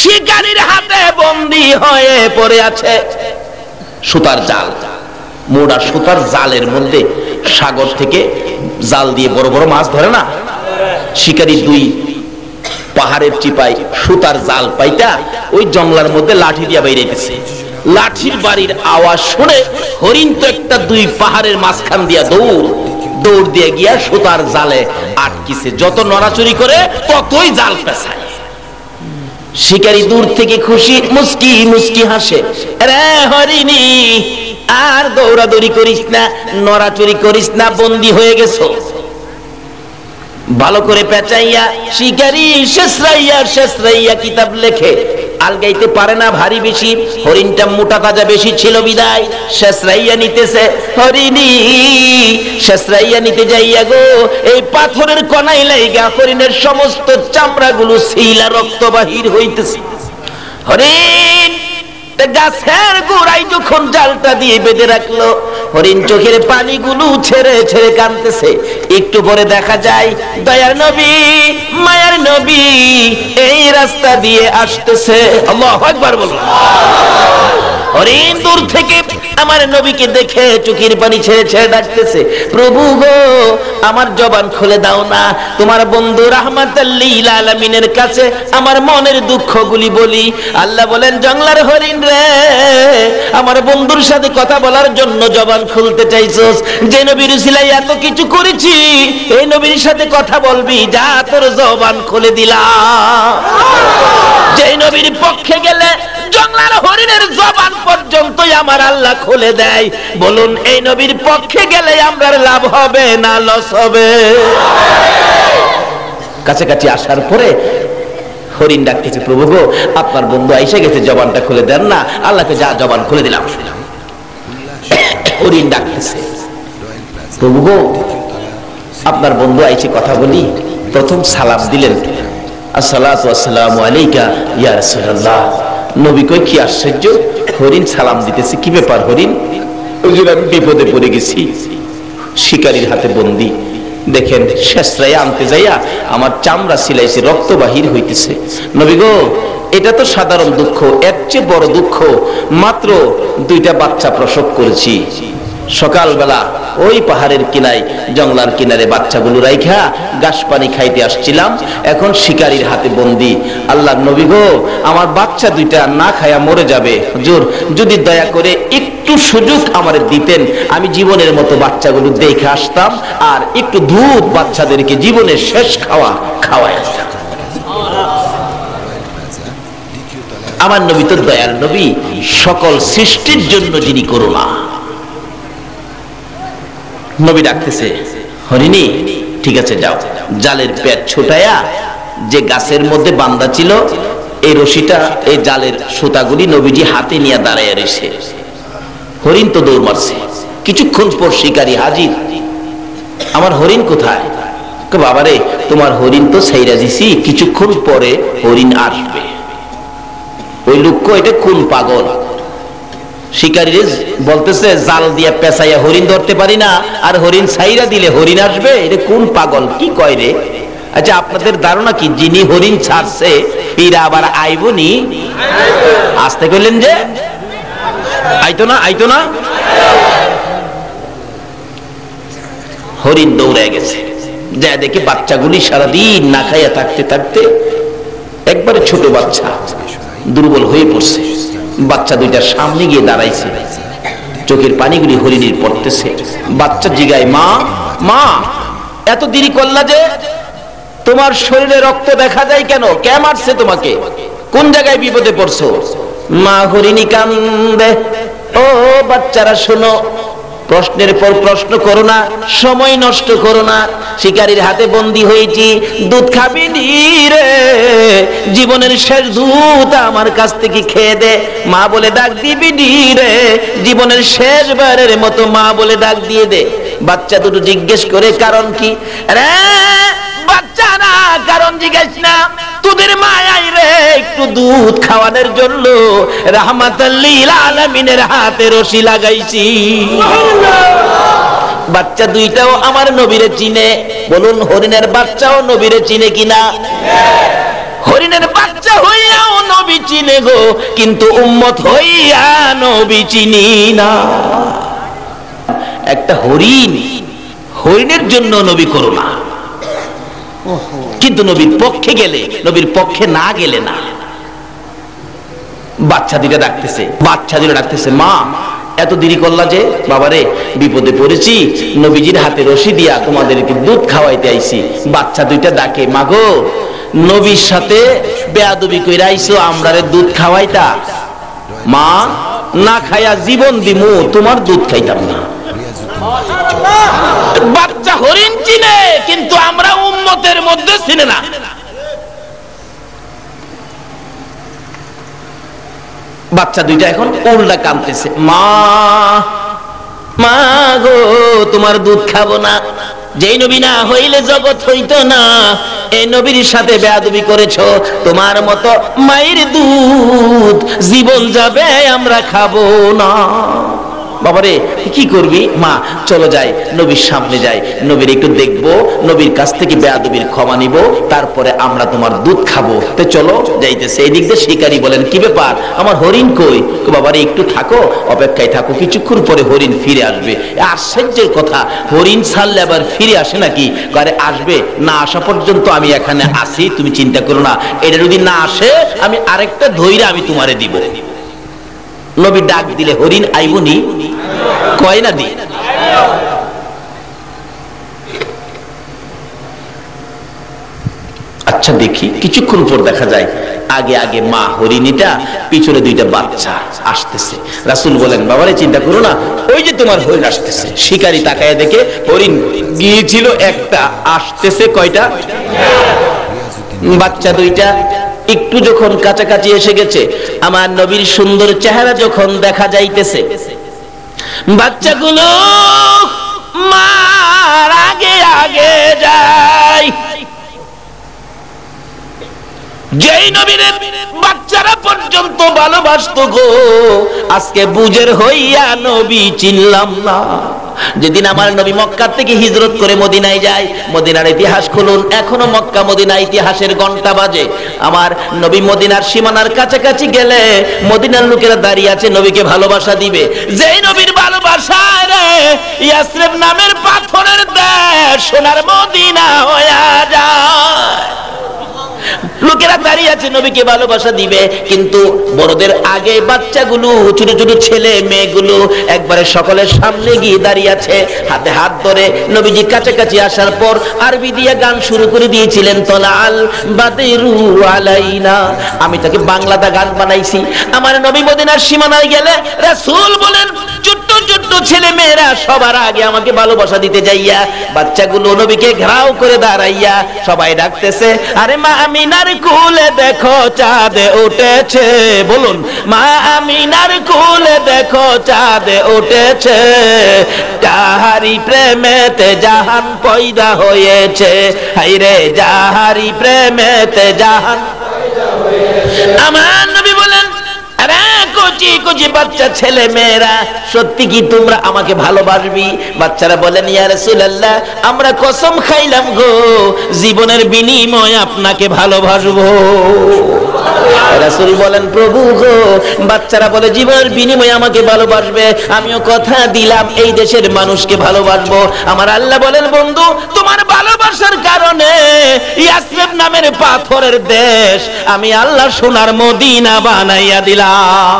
শিকারীর হাতে বন্দি হয়ে পড়ে আছে। সুতার জাল, মোড়া সুতার জালের মধ্যে সাগর থেকে জাল দিয়ে বড় বড় মাছ ধরে না? শিকারী দুই পাহাড়ের চিপাই সুতার জাল পাইটা ওই জঙ্গলার মধ্যে লাঠি দিয়া বাইরেছে লাঠির বাড়ির আওয়াজ শুনে হরিণ তো একটা দুই পাহাড়ের মাঝখান দিয়া দৌড় দৌড় দিয়ে গিয়া সুতার জালে আটকিছে। যত নড়াচুরি করে ততই জাল পেছায়। শিকারী দূর থেকে খুশি মুস্কি মুস্কি হাসে। রে হরিণী, আর দৌড়াদৌড়ি করিস না নড়াচুরি করিস না, বন্দি হয়ে গেছো। ভালো করে পেঁচাইয়া, শিকারি শেষরাইয়া শেষরাইয়া কিতাব লেখে। আলগাইতে পারে না ভারী বেশি, হরিণটা মোটা তাজা বেশি ছিল বিদায়। শেষরাইয়া নিতেছে, হরিণী, শেষরাইয়া নিতে যাইয়া গো, এই পাথরের কনাই লাইগা হরিণের সমস্ত চামড়াগুলো শিলা রক্ত বাহির হইতেছে। হরিণ গাছের যখন জালটা দিয়ে বেঁধে রাখল, হরিণ চোখের পানিগুলো ছেড়ে ছেড়ে কানতেছে একটু পরে দেখা যায়, দয়ার নবী, মায়ার নবী এই রাস্তা দিয়ে আসতেছে। হরিণ দূর থেকে আমার নবীকে দেখে চোখের পানি ছেড়ে ছেড়ে ডাকতেছে, প্রভু গো, আমার জবান খুলে দাও না। তোমার বন্ধু রাহমাতাল্লিল আলামিনের কাছে আমার মনের দুঃখগুলি বলি। আল্লাহ বলেন, জংলার হরিণ রে, আমার বন্ধুর সাথে কথা বলার জন্য জবান খুলতে চাইছস। যে নবীর সিলাই এত কিছু করেছি, এই নবীর সাথে কথা বলবি, যা তোর জবান খুলে দিলাম যে নবীর পক্ষে গেলে জংলার হরিণের জবান পর্যন্তই আমার আল্লাহ খুলে দেয়। বলুন, এই নবীর পক্ষে গেলে আমরা লাভ হবে না লস হবে? কাছাকাছি আসার পরে হরিণ ডাকতেছে, প্রভু গো, আপনার বন্ধু আইসে গেছে, জবানটা খুলে দেন না। আল্লাহকে যা জবান খুলে দিলাম। হরিণ ডাকতেছে, প্রভু গো, আপনার বন্ধু আইছে কথা বলি, প্রথম সালাম দিলেন আসসালামু আলাইকা ইয়া রাসূলুল্লাহ। নবী কই, কি আশ্চর্য, হরিণ সালাম দিতেছে, কি ব্যাপার হরিণ? বিপদে পড়ে গেছি, শিকারীর হাতে বন্দি। দেখেন শেষরাই আনতে যাইয়া আমার চামড়া সিলাইছে, রক্ত বাহির হইতেছে। নবী গো, এটা তো সাধারণ দুঃখ, এর চেয়ে বড় দুঃখ, মাত্র দুইটা বাচ্চা প্রসব করেছি। সকালবেলা ওই পাহাড়ের কিনায়, জঙ্গলার কিনারে বাচ্চাগুলো রাইখা গাছ পানি খাইতে আসছিলাম। এখন শিকারীর হাতে বন্দি। আল্লাহ নবী গো, আমার বাচ্চা দুইটা না খায়া মরে যাবে। হুজুর, যদি দয়া করে একটু সুযোগ আমার দিতেন, আমি জীবনের মতো বাচ্চাগুলো দেখে আসতাম আর একটু দুধ বাচ্চাদেরকে জীবনের শেষ খাওয়া খাওয়াই আসতাম। আমার নবী তো দয়াল নবী, সকল সৃষ্টির জন্য যিনি করুণা। নবী ডাকতেছে, হরিণী, ঠিক আছে, যাও। জালের পেট ছোটায়া যে গাছের মধ্যে বান্দা ছিল, এই রশিটা, এই জালের সুতাগুলি নবীজি হাতে নিয়ে দাঁড়াইয়া রয়েছে হরিণ তো দৌড় মারছে। কিছুক্ষণ পর শিকারী হাজির। আমার হরিণ কোথায়? বাবারে, তোমার হরিণ তো সাইরা দিছি, কিছুক্ষণ পরে হরিণ আসবে। ওই লোক এটা কোন পাগল? শিকারীরে বলতেছে, জাল দিয়ে পেঁচাইয়া হরিণ ধরতে পারি না, আর হরিণ সাইরা দিলে হরিণ আসবে? এটা কোন পাগল? কি কয় রে? আচ্ছা আপনাদের ধারণা কি? যিনি হরিণ ছাড়ছে ফিরা আবার আইবনি আসতে কইলেন যে, আইতো না আইতো না? হরিণ দৌড়ে গেছে। যা দেখে বাচ্চাগুলি সারাদিন না খাইয়া থাকতে থাকতে একবারে ছোট বাচ্চা দুর্বল হয়ে পড়ছে। বাচ্চা দুইটার সামনে গিয়ে দাঁড়াইছে। চোখের পানিগুলি হরিণীর পড়তেছে। বাচ্চা জিগায়, মা মা, এত দেরি করলা যে তোমার শরীরে রক্ত দেখা যায় কেন? কে মারছে তোমাকে? কোন জায়গায় বিপদে পড়ছো? মা হরিণী কান্দে, ও বাচ্চারা, শোনো প্রশ্নের পর প্রশ্ন করো না, সময় নষ্ট করো না। শিকারীর হাতে বন্দি হয়েছি, দুধ খাবি রে। জীবনের শেষ দুধ আমার কাছ থেকে খেয়ে দে, মা বলে ডাক দিবি রে। জীবনের শেষবারের মতো মা বলে ডাক দিয়ে দে। বাচ্চা দুটো জিজ্ঞেস করে, কারণ কি? রে না, কারণ জিজ্ঞেস না, তোদের মায়াই রে, একটু দুধ খাওয়ানোর জন্য হাতে রশি লাগাইছি। বাচ্চা দুইটাও আমার নবীরে চিনে, বলুন হরিণের বাচ্চাও নবীরে চিনে কিনা? হরিণের বাচ্চা হইয়াও নবী চিনে গো, কিন্তু উম্মত হইয়া নবী চিনি না। একটা হরিণ, হরিণের জন্য নবী করো না কিন্তু নবীর পক্ষে গেলে, নবীর পক্ষে না গেলে না। বাচ্চা দিটা ডাকতেছে, বাচ্চা দিটা ডাকতেছে, মা, এত দেরি করলা যে? বাবারে, বিপদে পড়েছি, নবীজির হাতে রশি দিয়া তোমাদেরকে দুধ খাওয়াইতে আইছি। বাচ্চা দুইটা ডাকে, মাগো, নবীর সাথে বেয়াদবি কইরা আইছো আমরারে দুধ খাওয়াইতা? মা, না খায়া জীবন দিমু, তোমার দুধ খাইতাম না। বাচ্চা হরিণ চিনে, কিন্তু আমরা উম্মতের মধ্যে চিনে না। বাচ্চা দুইটা এখন উল্টা কাঁদতেছে। মা মা গো, তোমার দুধ খাব না। যে নবী না হইলে জগৎ হইতো না। এই নবীর সাথে বেয়াদবি করেছ, তোমার মতো মায়ের দুধ জীবন যাবে, আমরা খাব না। বাবারে, কি করবি? মা, চলো যাই, নবীর সামনে যাই। নবীর একটু দেখব, নবীর কাছ থেকে বেয়াদবির ক্ষমা নিব, তারপরে আমরা তোমার দুধ খাব। তো চলো, যাইতেছে। এই দিক দিয়ে শিকারী বলেন, কি ব্যাপার? আমার হরিণ কই? বাবারে, একটু থাকো, অপেক্ষায় থাকো, কিছুক্ষণ পরে হরিণ ফিরে আসবে। আশ্চর্যের কথা, হরিণ ছাড়লে আবার ফিরে আসে নাকি? আরে, আসবে। না আসা পর্যন্ত আমি এখানে আসি, তুমি চিন্তা করো না। এটা যদি না আসে, আমি আরেকটা ধৈর্য আমি তোমারে দিব। নবী ডাক দিলে, হরিণ আইবনি কয় না দি? আচ্ছা দেখি, কিছুক্ষণ পর দেখা যায়, আগে আগে মা হরিণীটা, পিছনে দুইটা বাচ্চা আসতেছে। রাসুল বলেন, বাবারে, চিন্তা করো না, ওই যে তোমার হরিণ আসতেছে। শিকারি তাকায় দেখে, হরিণ গিয়েছিল, একটা আসতেছে, কয়টা? বাচ্চা দুইটা। একটু যখন কাছাকাছি এসে গেছে, আমার নবীর সুন্দর চেহারা যখন দেখা যাইতেছে, বাচ্চাগুলো মার আগে আগে যায়। যেই নবীর বাচ্চারা পর্যন্ত ভালোবাসতো গো, আজকে বুঝের হইয়া নবী চিনলাম না। যেদিন আমার নবী মক্কা থেকে হিজরত করে মদিনায় যায়, মদিনার ইতিহাস খুলুন। এখনও মক্কা মদিনা ইতিহাসের ঘণ্টা বাজে। আমার নবী মদিনার সীমানার কাছাকাছি গেলে মদিনার লোকেরা দাঁড়িয়ে আছে, নবীকে ভালোবাসা দিবে। যেই নবীর ভালোবাসা রে ইয়াসরিব নামের পাথরের দেশ সোনার মদিনা হইয়া যায়। লোকেরা দাঁড়িয়ে আছে, নবীকে ভালোবাসা দিবে। কিন্তু বড়দের আগে বাচ্চাগুলো, ছোট ছোট ছেলে মেয়েগুলো একবারে সকলের সামনে গিয়ে দাঁড়িয়ে আছে। হাতে হাত ধরে নবীজি কাছাকাছি আসার পর আরবি দিয়ে গান শুরু করে দিয়েছিলেন তলাল আলাইনা। আমি তাকে বাংলাতে গান বানাইছি। আমার নবী মদিনার সীমানায় গেলে রাসূল বলেন ছোট্ট ছোট্ট ছেলে মেয়েরা সবার আগে আমাকে ভালোবাসা দিতে যাইয়া, বাচ্চাগুলো নবীকে করে দাঁড়াইয়া সবাই ডাকতেছে, আরে মা কুলে দেখো চাঁদ উঠেছে। বলুন, মা কুলে দেখো চাঁদ উঠেছে যাহারি প্রেমেতে জাহান পয়দা হয়েছে। যাহারি প্রেমেতে জাহান আমার নবী বলেন বাচ্চা ছেলে মেয়েরা, সত্যি কি তোমরা আমাকে ভালোবাসবি? বাচ্চারা বলেন আমরা কসম খাইলাম গো, জীবনের বিনিময় আপনাকে ভালোবাসবো। রাসূল বলেন, প্রভু গো, বাচ্চারা বলে, জীবনের বিনিময়ে আমাকে ভালোবাসবে। আমিও কথা দিলাম, এই দেশের মানুষকে ভালোবাসবো। আমার আল্লাহ বলেন, বন্ধু, তোমার ভালোবাসার কারণে ইয়াসরিব নামের পাথরের দেশ আমি আল্লাহ সোনার মদিনা বানাইয়া দিলাম।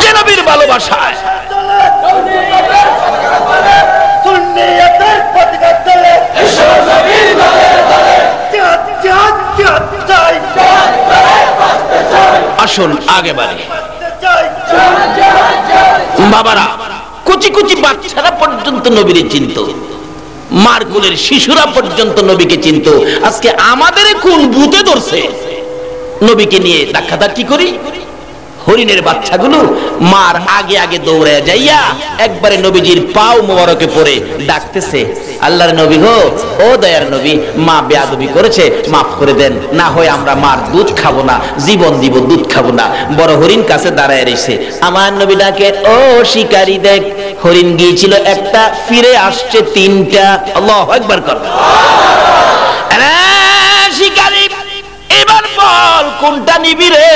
যে নবীর ভালোবাসায়। আসুন আগে বাড়ি। বাবারা, কুচি কুচি বাচ্চারা পর্যন্ত নবীর চিন্ত। মার কুলের শিশুরা পর্যন্ত নবীকে চিনত। আজকে আমাদের কোন ভূতে ধরছে। নবীকে নিয়ে ধাক্কাধাক্কি করি। হরিণের বাচ্চাগুলো মার আগে আগে দৌড়ে যাইয়া একবারে নবীজির পাও মোবারকে পড়ে ডাকতেছে, আল্লাহর নবী গো, ও দয়ার নবী, মা বেয়াদবি করেছে, মাফ করে দেন। না হয় আমরা মার দুধ খাব না, জীবন দিব, দুধ খাব না। বড় হরিণ কাছে দাঁড়ায় রয়েছে আমার নবী ডাকে, ও শিকারী দেখ। হরিণ গিয়েছিল একটা, ফিরে আসছে তিনটা। আল্লাহ একবার কর। শিকারী কোনটা নিবি রে?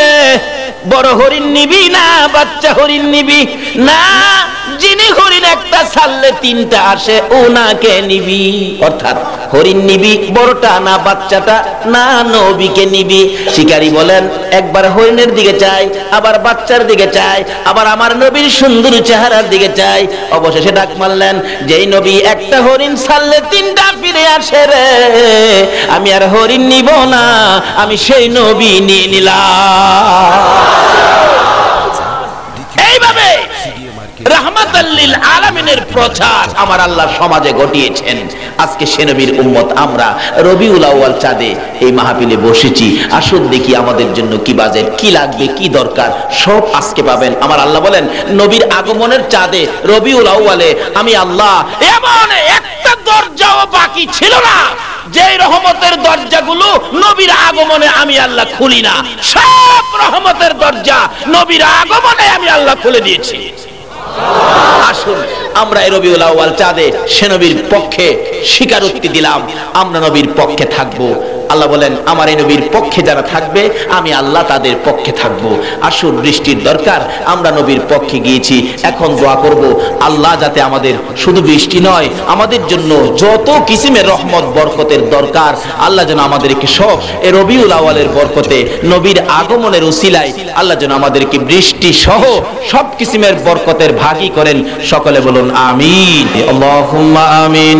বড় হরিণ নিবি, না বাচ্চা হরিণ নিবি, না যিনি হরিণ একটা ছাড়লে তিনটা আসে ওনাকে নিবি? অর্থাৎ হরিণ নিবি, বড়টা, না বাচ্চাটা, না নবীকে নিবি। শিকারী বলেন, একবার হরিণের দিকে চাই, আবার বাচ্চার দিকে চাই, আবার আমার নবীর সুন্দর চেহারার দিকে চাই। অবশেষে ডাক মারলেন, যেই নবী একটা হরিণ ছাড়লে তিনটা ফিরে আসে রে। আমি আর হরিণ নিব না, আমি সেই নবী নিয়ে নিলাম। এইভাবে রাহমাতাল্লিল আলামিনের প্রচার আমার আল্লাহ সমাজে ঘটিয়েছেন। আজকে সে নবীর উম্মত আমরা রবিউল আউয়াল চাঁদে এই মাহফিলে বসেছি। আসুন দেখি আমাদের জন্য কি বাজেট, কি লাগবে, কি দরকার, সব আজকে পাবেন। আমার আল্লাহ বলেন, নবীর আগমনের চাঁদে রবিউল আউয়ালে আমি আল্লাহ এমন একটা দরজাও বাকি ছিল না। যে রহমতের দরজাগুলো নবীর আগমনে আমি আল্লাহ খুলি না, সব রহমতের দরজা নবীর আগমনে আমি আল্লাহ খুলে দিয়েছি। আসুন। আমরা এই রবিউল আউয়াল চাঁদে সে নবীর পক্ষে স্বীকারোক্তি দিলাম। আমরা নবীর পক্ষে থাকব। আল্লাহ বলেন, আমার এই নবীর পক্ষে যারা থাকবে, আমি আল্লাহ তাদের পক্ষে থাকব। আসুন, বৃষ্টির দরকার, আমরা নবীর পক্ষে গিয়েছি। এখন দোয়া করব, আল্লাহ যাতে আমাদের শুধু বৃষ্টি নয়, আমাদের জন্য যত কিসিমের রহমত, বরকতের দরকার, আল্লাহ যেন আমাদেরকে সব এ রবিউল আওয়ালের বরকতে, নবীর আগমনের উসিলায় আল্লাহ যেন আমাদেরকে বৃষ্টি সহ সব কিসিমের বরকতের ভাগই করেন। সকলে বলুন আমিন আল্লাহুম্মা আমিন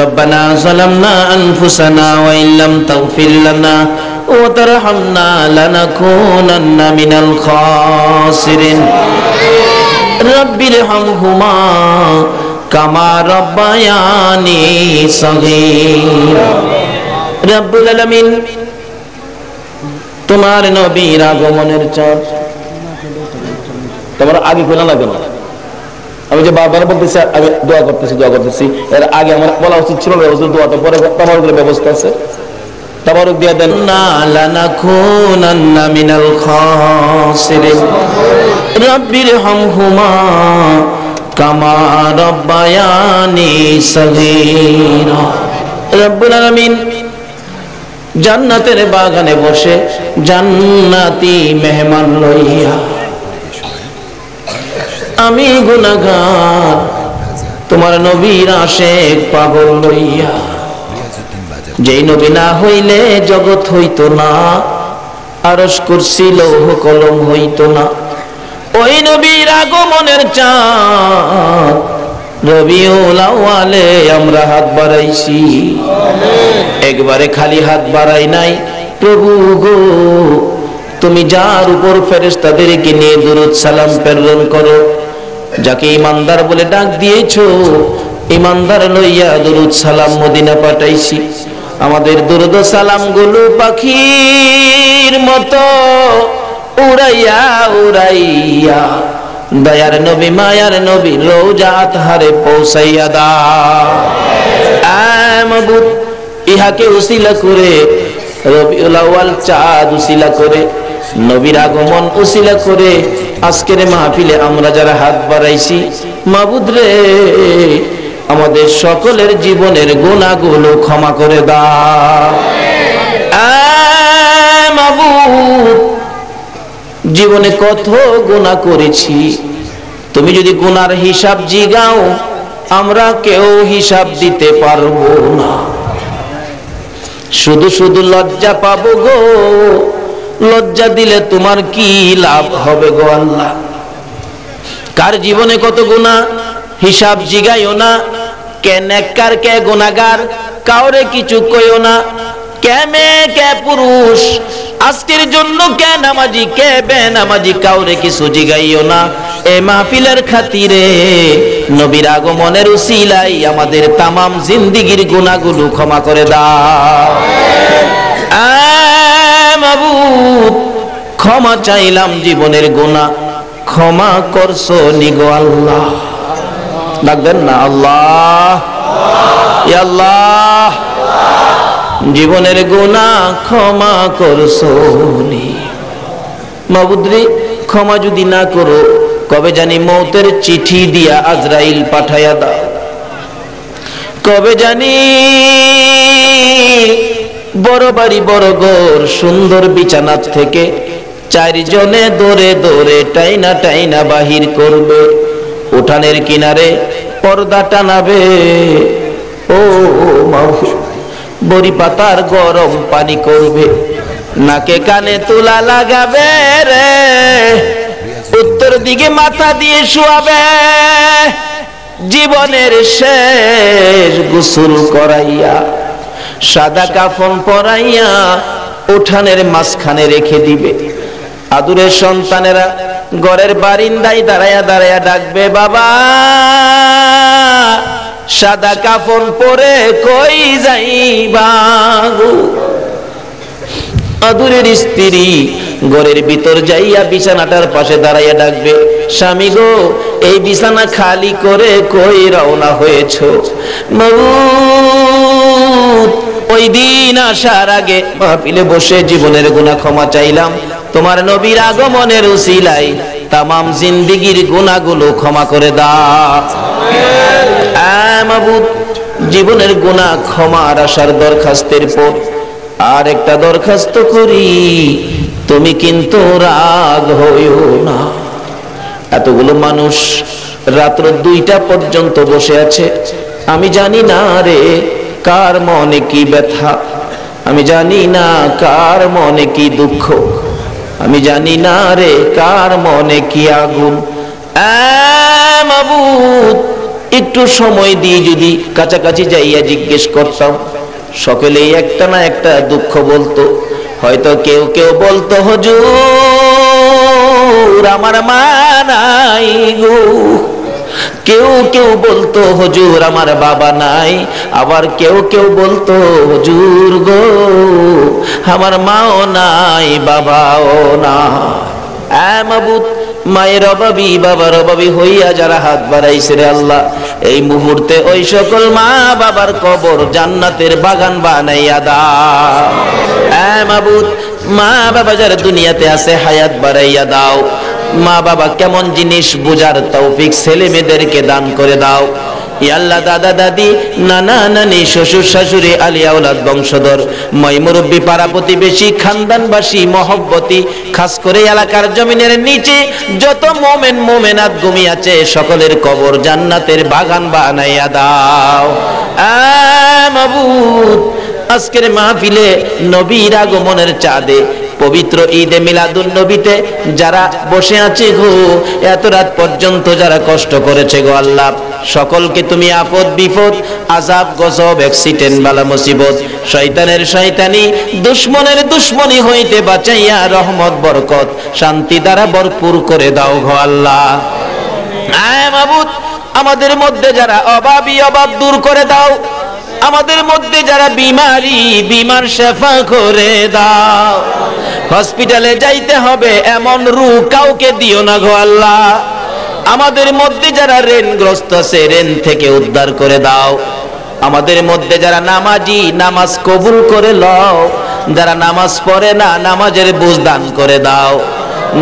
ربنا ظلمنا أنفسنا وإن لم تغفر لنا وترحمنا لنكونن من الخاسرين رب ارحمهما كما ربياني صغيرا رب العالمين তোমার নবীর আগমনের চাঁদ তোমার আগে খোলা লাগে না আমি যে বারবার বলতেছি, আমি দোয়া করতেছি দোয়া করতেছি। এর আগে আমার বলা উচিত ছিল না হুজুর, দোয়াটা পরে তাবারুকের ব্যবস্থা আছে। তাবারুক দিয়ে দেন। না লানাকুনান্না মিনাল খাসিরিন। রাব্বির হামহুমা কামা রাব্বায়ানি সগীরা। রব্বুল আলামিন জান্নাতের বাগানে বসে জান্নাতি মেহমান লইয়া আমি গুনাগার তোমার নবীর আশেক পাগল লইয়া। যেই নবী না হইলে জগৎ হইত না আরস কুরসি, লৌহ কলম হইতো না। ওই নবীর আগমনের চাঁদ, রবিউল আউয়ালে আমরা হাত বাড়াইছি। একবারে খালি হাত বাড়াই নাই, প্রভু গো, তুমি যার উপর ফেরেশতাদেরকে নিয়ে দুরুদ সালাম প্রেরণ করো। যাকে ইমানদার বলে ডাক দিয়েছ, ইমানদার লইয়া দুরুদ সালাম মদিনা পাঠাইছি। আমাদের দুরুদ সালামগুলো পাখির মতো উড়াইয়া উড়াইয়া, দয়ার নবী, মায়ার নবী রোজাত হারে পৌঁছাইয়া দা আমবুত ইহাকে উসিলা করে, রবিউল আউয়াল চাঁদ উসিলা করে, নবীর আগমন উসিলা করে আজকের মাহফিলে আমরা যারা হাত বাড়াইছি, মাবুদ রে, আমাদের সকলের জীবনের গুণাগুলো ক্ষমা করে দাও। জীবনে কত গুণা করেছি। তুমি যদি গুনার হিসাব জিগাও, আমরা কেউ হিসাব দিতে পারব না। শুধু শুধু লজ্জা পাবো গো। লজ্জা দিলে তোমার কি লাভ হবে গো আল্লাহ? কার জীবনে কত গুণা হিসাব জিগাইও না। কে নেককার, কে গুনাগার কাউরে কিছু কইও না। কে মেয়ে, কে পুরুষ, আজকের জন্য কে নামাজি, কে বে নামাজি কাউরে কিছু জিগাইও না। এ মাহফিলের খাতিরে নবীর আগমনের উসিলাই আমাদের তামাম জিন্দিগির গুনাহগুলো ক্ষমা করে দাও। মাবুদ ক্ষমা চাইলাম জীবনের গুনাহ, ক্ষমা করছ নিগো আল্লাহ। ডাকবেন না, আল্লাহ আল্লাহ, জীবনের গুণা ক্ষমা করছ নি। মাবুদ্রি ক্ষমা যদি না করো, কবে জানি মৌতের চিঠি দিয়া আজরাইল পাঠাইয়া দাও। কবে জানি বড় বাড়ি, বড় ঘর, সুন্দর বিছানার থেকে চারজনে দৌড়ে দৌড়ে টাইনা টাইনা বাহির করবে। উঠানের কিনারে পর্দা টানাবে। ও বড়ি পাতার গরম পানি করবে। নাকে কানে তুলা লাগাবে রে। উত্তর দিকে মাথা দিয়ে শুয়াবে। জীবনের শেষ গোসল করাইয়া সাদা কাফন পরাইয়া উঠানের মাঝখানে রেখে দিবে আদুরের সন্তানেরা ঘরের বারিন্দায় দাঁড়ায়া দাঁড়ায়া ডাকবে, বাবা, সাদা কাফন পরে কই যাইবা? আদুরের স্ত্রী ঘরের ভিতর যাইয়া বিছানাটার পাশে দাঁড়াইয়া ডাকবে, স্বামী গো, এই বিছানা খালি করে কই রওনা হয়েছ ওই দিন আসার আগে মাহফিলে বসে জীবনের গুনাহ ক্ষমা চাইলাম। তোমার নবীর আগমনের উসিলাই তামাম জিন্দিগির গুনাহগুলো ক্ষমা করে দাও। জীবনের গুনাহ ক্ষমার আসার দরখাস্তের পর আর একটা দরখাস্ত করি। তুমি কিন্তু রাগ হইও না। এতগুলো মানুষ রাত্র দুইটা পর্যন্ত বসে আছে। আমি জানি না রে কার মনে কি ব্যথা? আমি জানি না কার মনে কি দুঃখ। আমি জানি না রে কার মনে কি আগুন। একটু সময় দিয়ে যদি কাছাকাছি যাইয়া জিজ্ঞেস করতাম। সকলেই একটা না একটা দুঃখ বলতো। হয়তো কেউ কেউ বলতো, হজুর, আমার মা নাই গো। কেউ কেউ বলতো, হজুর, আমার বাবা নাই। আবার কেউ কেউ বলতো, হজুর গো, আমার মাও নাই, বাবাও না মায়ের অভাবী, বাবার অভাবী হইয়া যারা হাত বাড়াইছে রে আল্লাহ, এই মুহূর্তে ওই সকল মা বাবার কবর জান্নাতের বাগান বানাইয়া দাও। মা বাবা যারা দুনিয়াতে আছে, হায়াত বাড়াইয়া দাও। মা বাবা কেমন জিনিস বুঝার তৌফিক ছেলে মেয়েদেরকে দান করে দাও। আল্লাহ দাদা দাদি, নানা নানি, শ্বশুর শাশুড়ি আলিয়া ওলাদ বংশধর মই মুরব্বী, পাড়া প্রতিবেশী, খানদানবাসী, মহব্বতী, খাস করে এলাকার জমিনের নিচে যত মোমেন মোমেনাত ঘুমিয়াছে সকলের কবর জান্নাতের বাগান বানাইয়া দাও। মাবুদ, আজকের মাহফিলে নবীর আগমনের চাঁদে পবিত্র ঈদে মিলাদুন নবীতে যারা বসে আছে গো, এত রাত পর্যন্ত যারা কষ্ট করেছে গো আল্লাহ, সকলকে তুমি আপদ বিপদ, আজাব, গজব, অ্যাক্সিডেন্ট, বালা মুসিবত, শয়তানের শয়তানি, দুশ্মনের দুশ্মনী হইতে বাঁচাইয়া রহমত, বরকত, শান্তি দ্বারা ভরপুর করে দাও গো আল্লাহ। আয় মাবুদ, আমাদের মধ্যে যারা অভাবী অভাব দূর করে দাও, আমাদের মধ্যে যারা বিমারি, বিমার শেফা করে দাও। হসপিটালে যাইতে হবে, এমন রু কাউকে দিও না গো আল্লাহ। আমাদের মধ্যে যারা রেনগ্রস্ত আছে রেন থেকে উদ্ধার করে দাও। আমাদের মধ্যে যারা নামাজি, নামাজ কবুল করে লও। যারা নামাজ পড়ে না, নামাজের বুঝ দান করে দাও।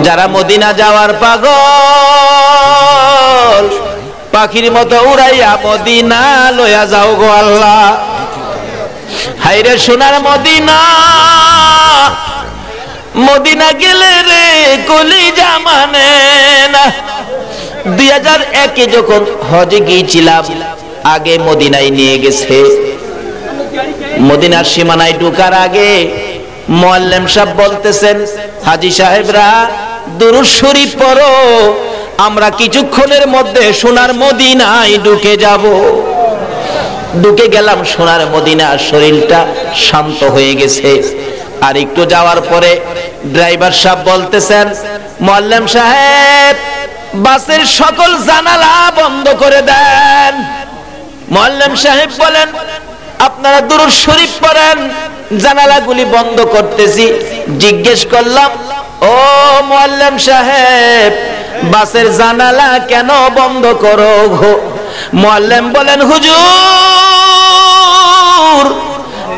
যারা মদিনা যাওয়ার পাগল, পাখির মতো উড়াইয়া মদিনা লয়া যাও গো আল্লাহ। হাইরে সোনার মদিনা মদিনা গেলে রে কলি জামানে না। দুই হাজার একে যখন হজে গিয়েছিলাম, আগে মদিনায় নিয়ে গেছে। মদিনার সীমানায় ঢুকার আগে মোয়াল্লেম সাহেব বলতেছেন, হাজি সাহেবরা, দুরুদ শরীফ পড়ো, আমরা কিছুক্ষণের মধ্যে সোনার মদিনায় ঢুকে যাব। ঢুকে গেলাম, সোনার মদিনা শরীরটা শান্ত হয়ে গেছে। আর একটু যাওয়ার পরে ড্রাইভার সাহেব বলতেছেন, মোয়াল্লেম সাহেব, বাসের সকল জানালা বন্ধ করে দেন। মোয়াল্লেম সাহেব বলেন, আপনারা দুরুদ শরীফ পড়েন, জানালাগুলি বন্ধ করতেছি। জিজ্ঞেস করলাম, ও মোয়াল্লেম সাহেব, বাসের জানালা কেন বন্ধ করো মোয়াল্লেম বলেন, হুজুর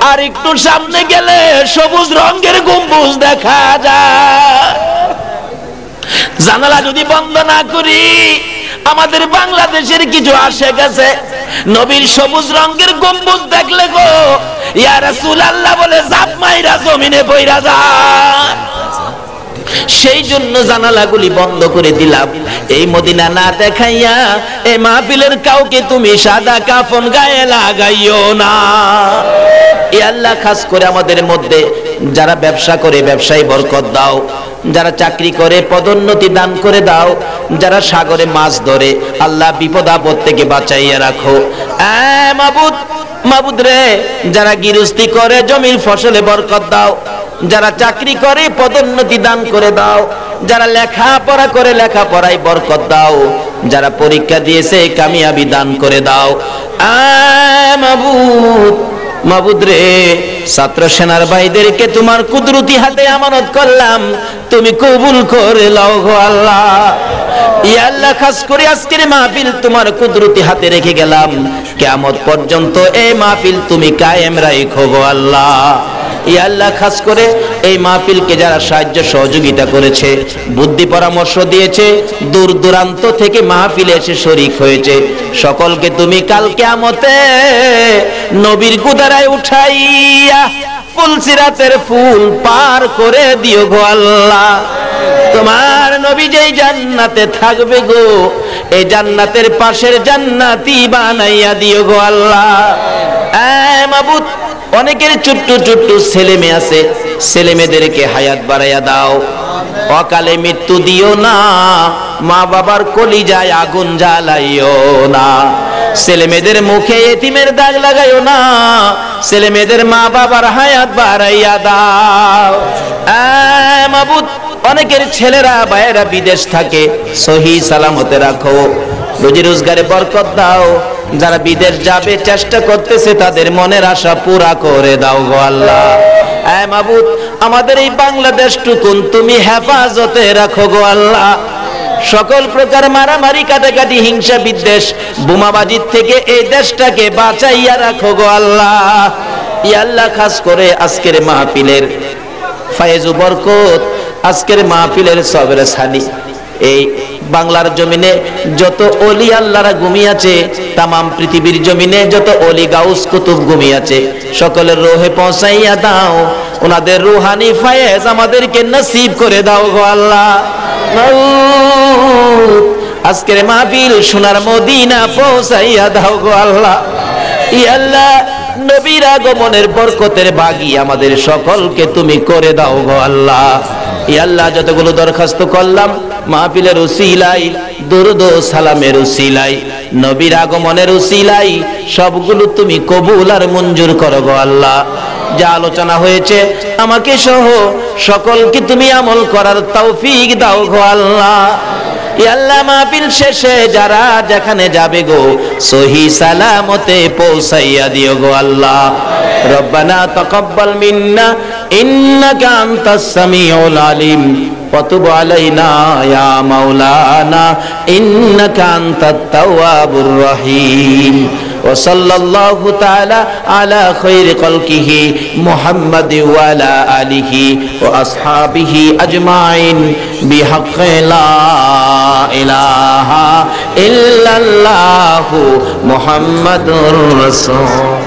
আর একটু সামনে গেলে সবুজ রঙের গম্বুজ দেখা যায়। জানালা যদি বন্ধ না করি, আমাদের বাংলাদেশের কিছু আসে গেছে নবীর সবুজ রঙের গম্বুজ দেখলে গো, ইয়া রাসূলুল্লাহ বলে জাপ মাইরা জমিনে বইরা যায়। সেই জন্য জানালাগুলি বন্ধ করে দিলাম। এই মদিনা না দেখাইয়া এই মাহফিলের কাউকে তুমি সাদা কাফন গায়ে লাগাইও না। এ আল্লাহ খাস করে আমাদের মধ্যে যারা ব্যবসা করে, ব্যবসায়ী বরকত দাও। যারা চাকরি করে, পদোন্নতি দান করে দাও। যারা সাগরে মাছ ধরে, আল্লাহ বিপদ আপদ থেকে বাঁচাইয়া রাখো। এ মাবুদ মাবুদ রে, যারা গিরস্তি করে, জমির ফসলে বরকত দাও। যারা চাকরি করে, পদোন্নতি দান করে দাও। যারা লেখাপড়া করে, লেখাপড়ায় বরকত দাও। যারা পরীক্ষা দিয়েছে, কামিয়াবি দান করে দাও। মাবুদ মাবুদ রে, ছাত্র সেনার ভাইদেরকে তোমার কুদরতি হাতে আমানত করলাম। তুমি কবুল করে লও গো আল্লাহ। আল্লাহ, খাস করে আজকের মাহফিল তোমার কুদরতি হাতে রেখে গেলাম। কিয়ামত পর্যন্ত এই মাহফিল তুমি কায়েম রাখো গো আল্লাহ। ইয়া আল্লাহ খাস করে এই মাহফিলকে যারা সাহায্য সহযোগিতা করেছে, বুদ্ধি পরামর্শ দিয়েছে, দূর দূরান্ত থেকে মাহফিলে এসে শরিক হয়েছে। সকলকে তুমি কাল কিয়ামতে নবীর গুদারায় উঠাইয়া ফুলসিরাতের ফুল পার করে দিও গো আল্লাহ। তোমার নবী যেই জান্নাতে থাকবে গো, এই জান্নাতের পাশের জান্নাতি বানাইয়া দিও গো আল্লাহ। মাবুদ অনেকের ছোট্ট ছোট্ট ছেলে মেয়ে আছে, ছেলে মেয়েদেরকে হায়াত বাড়াইয়া দাও। অকালে মৃত্যু দিও না, মা বাবার কলি যায় আগুন জ্বালাইও না। ছেলে মেয়েদের মুখে এতিমের দাগ লাগাইও না, ছেলে মেয়েদের মা বাবার হায়াত বাড়াইয়া দাও। মাবুদ, অনেকের ছেলেরা বাইরা বিদেশ থাকে, সহি সালামতে রাখো, রুজি রোজগারে বরকত দাও। যারা বিদেশ যাবে, চেষ্টা করতেছে তাদের মনের আশা পুরা করে দাও গো আল্লাহ। আমাদের এই বাংলাদেশ টুকুন তুমি হেফাজতে রাখো গো আল্লাহ। সকল প্রকার মারামারি, কাটাকাটি, হিংসা, বিদ্বেষ, বোমাবাজির থেকে এই দেশটাকে বাঁচাইয়া রাখো গো আল্লাহ। ই আল্লাহ, খাস করে আজকের মাহফিলের ফায়েজু বরকত, আজকের মাহফিলের সবের সানি। এই বাংলার জমিনে যত অলি আল্লাহরা ঘুমিয়াছে তামাম পৃথিবীর জমিনে যত অলি গাউস কুতুব ঘুমিয়াছে সকলের রোহে পৌঁছাইয়া দাও, ওনাদের রুহানি ফায়েজ আমাদেরকে নসিব করে দাও গো আল্লাহ। আজকের মাহফিল সোনার মদিনা পৌঁছাইয়া দাও গো আল্লাহ। ই আল্লাহ, নবীর আগমনের বরকতের বাগি আমাদের সকলকে তুমি করে দাও গো আল্লাহ। আল্লাহ, যতগুলো দরখাস্ত করলাম, মাহফিলের উসিলাই দুরুদ সালামের উসিলাই নবীর আগমনের উসিলাই সবগুলো তুমি কবুল আর মঞ্জুর করো গো আল্লাহ। যা আলোচনা হয়েছে, আমাকে সহ সকলকে তুমি আমল করার তৌফিক দাও গো আল্লাহ। আল্লাহ, মাহফিল শেষে যারা যেখানে যাবে গো, সহি সালামতে পৌঁছাইয়া দিও গো আল্লাহ। রব্বানা তাকাব্বাল মিন্না ইন্নাকা আনতাস সামিউল আলিম وتب علينا يا مولانا إنك أنت التواب الرحيم وصلى الله تعالى على خير خلقه محمد وعلى آله وأصحابه أجمعين بحق لا إله إلا الله محمد رسول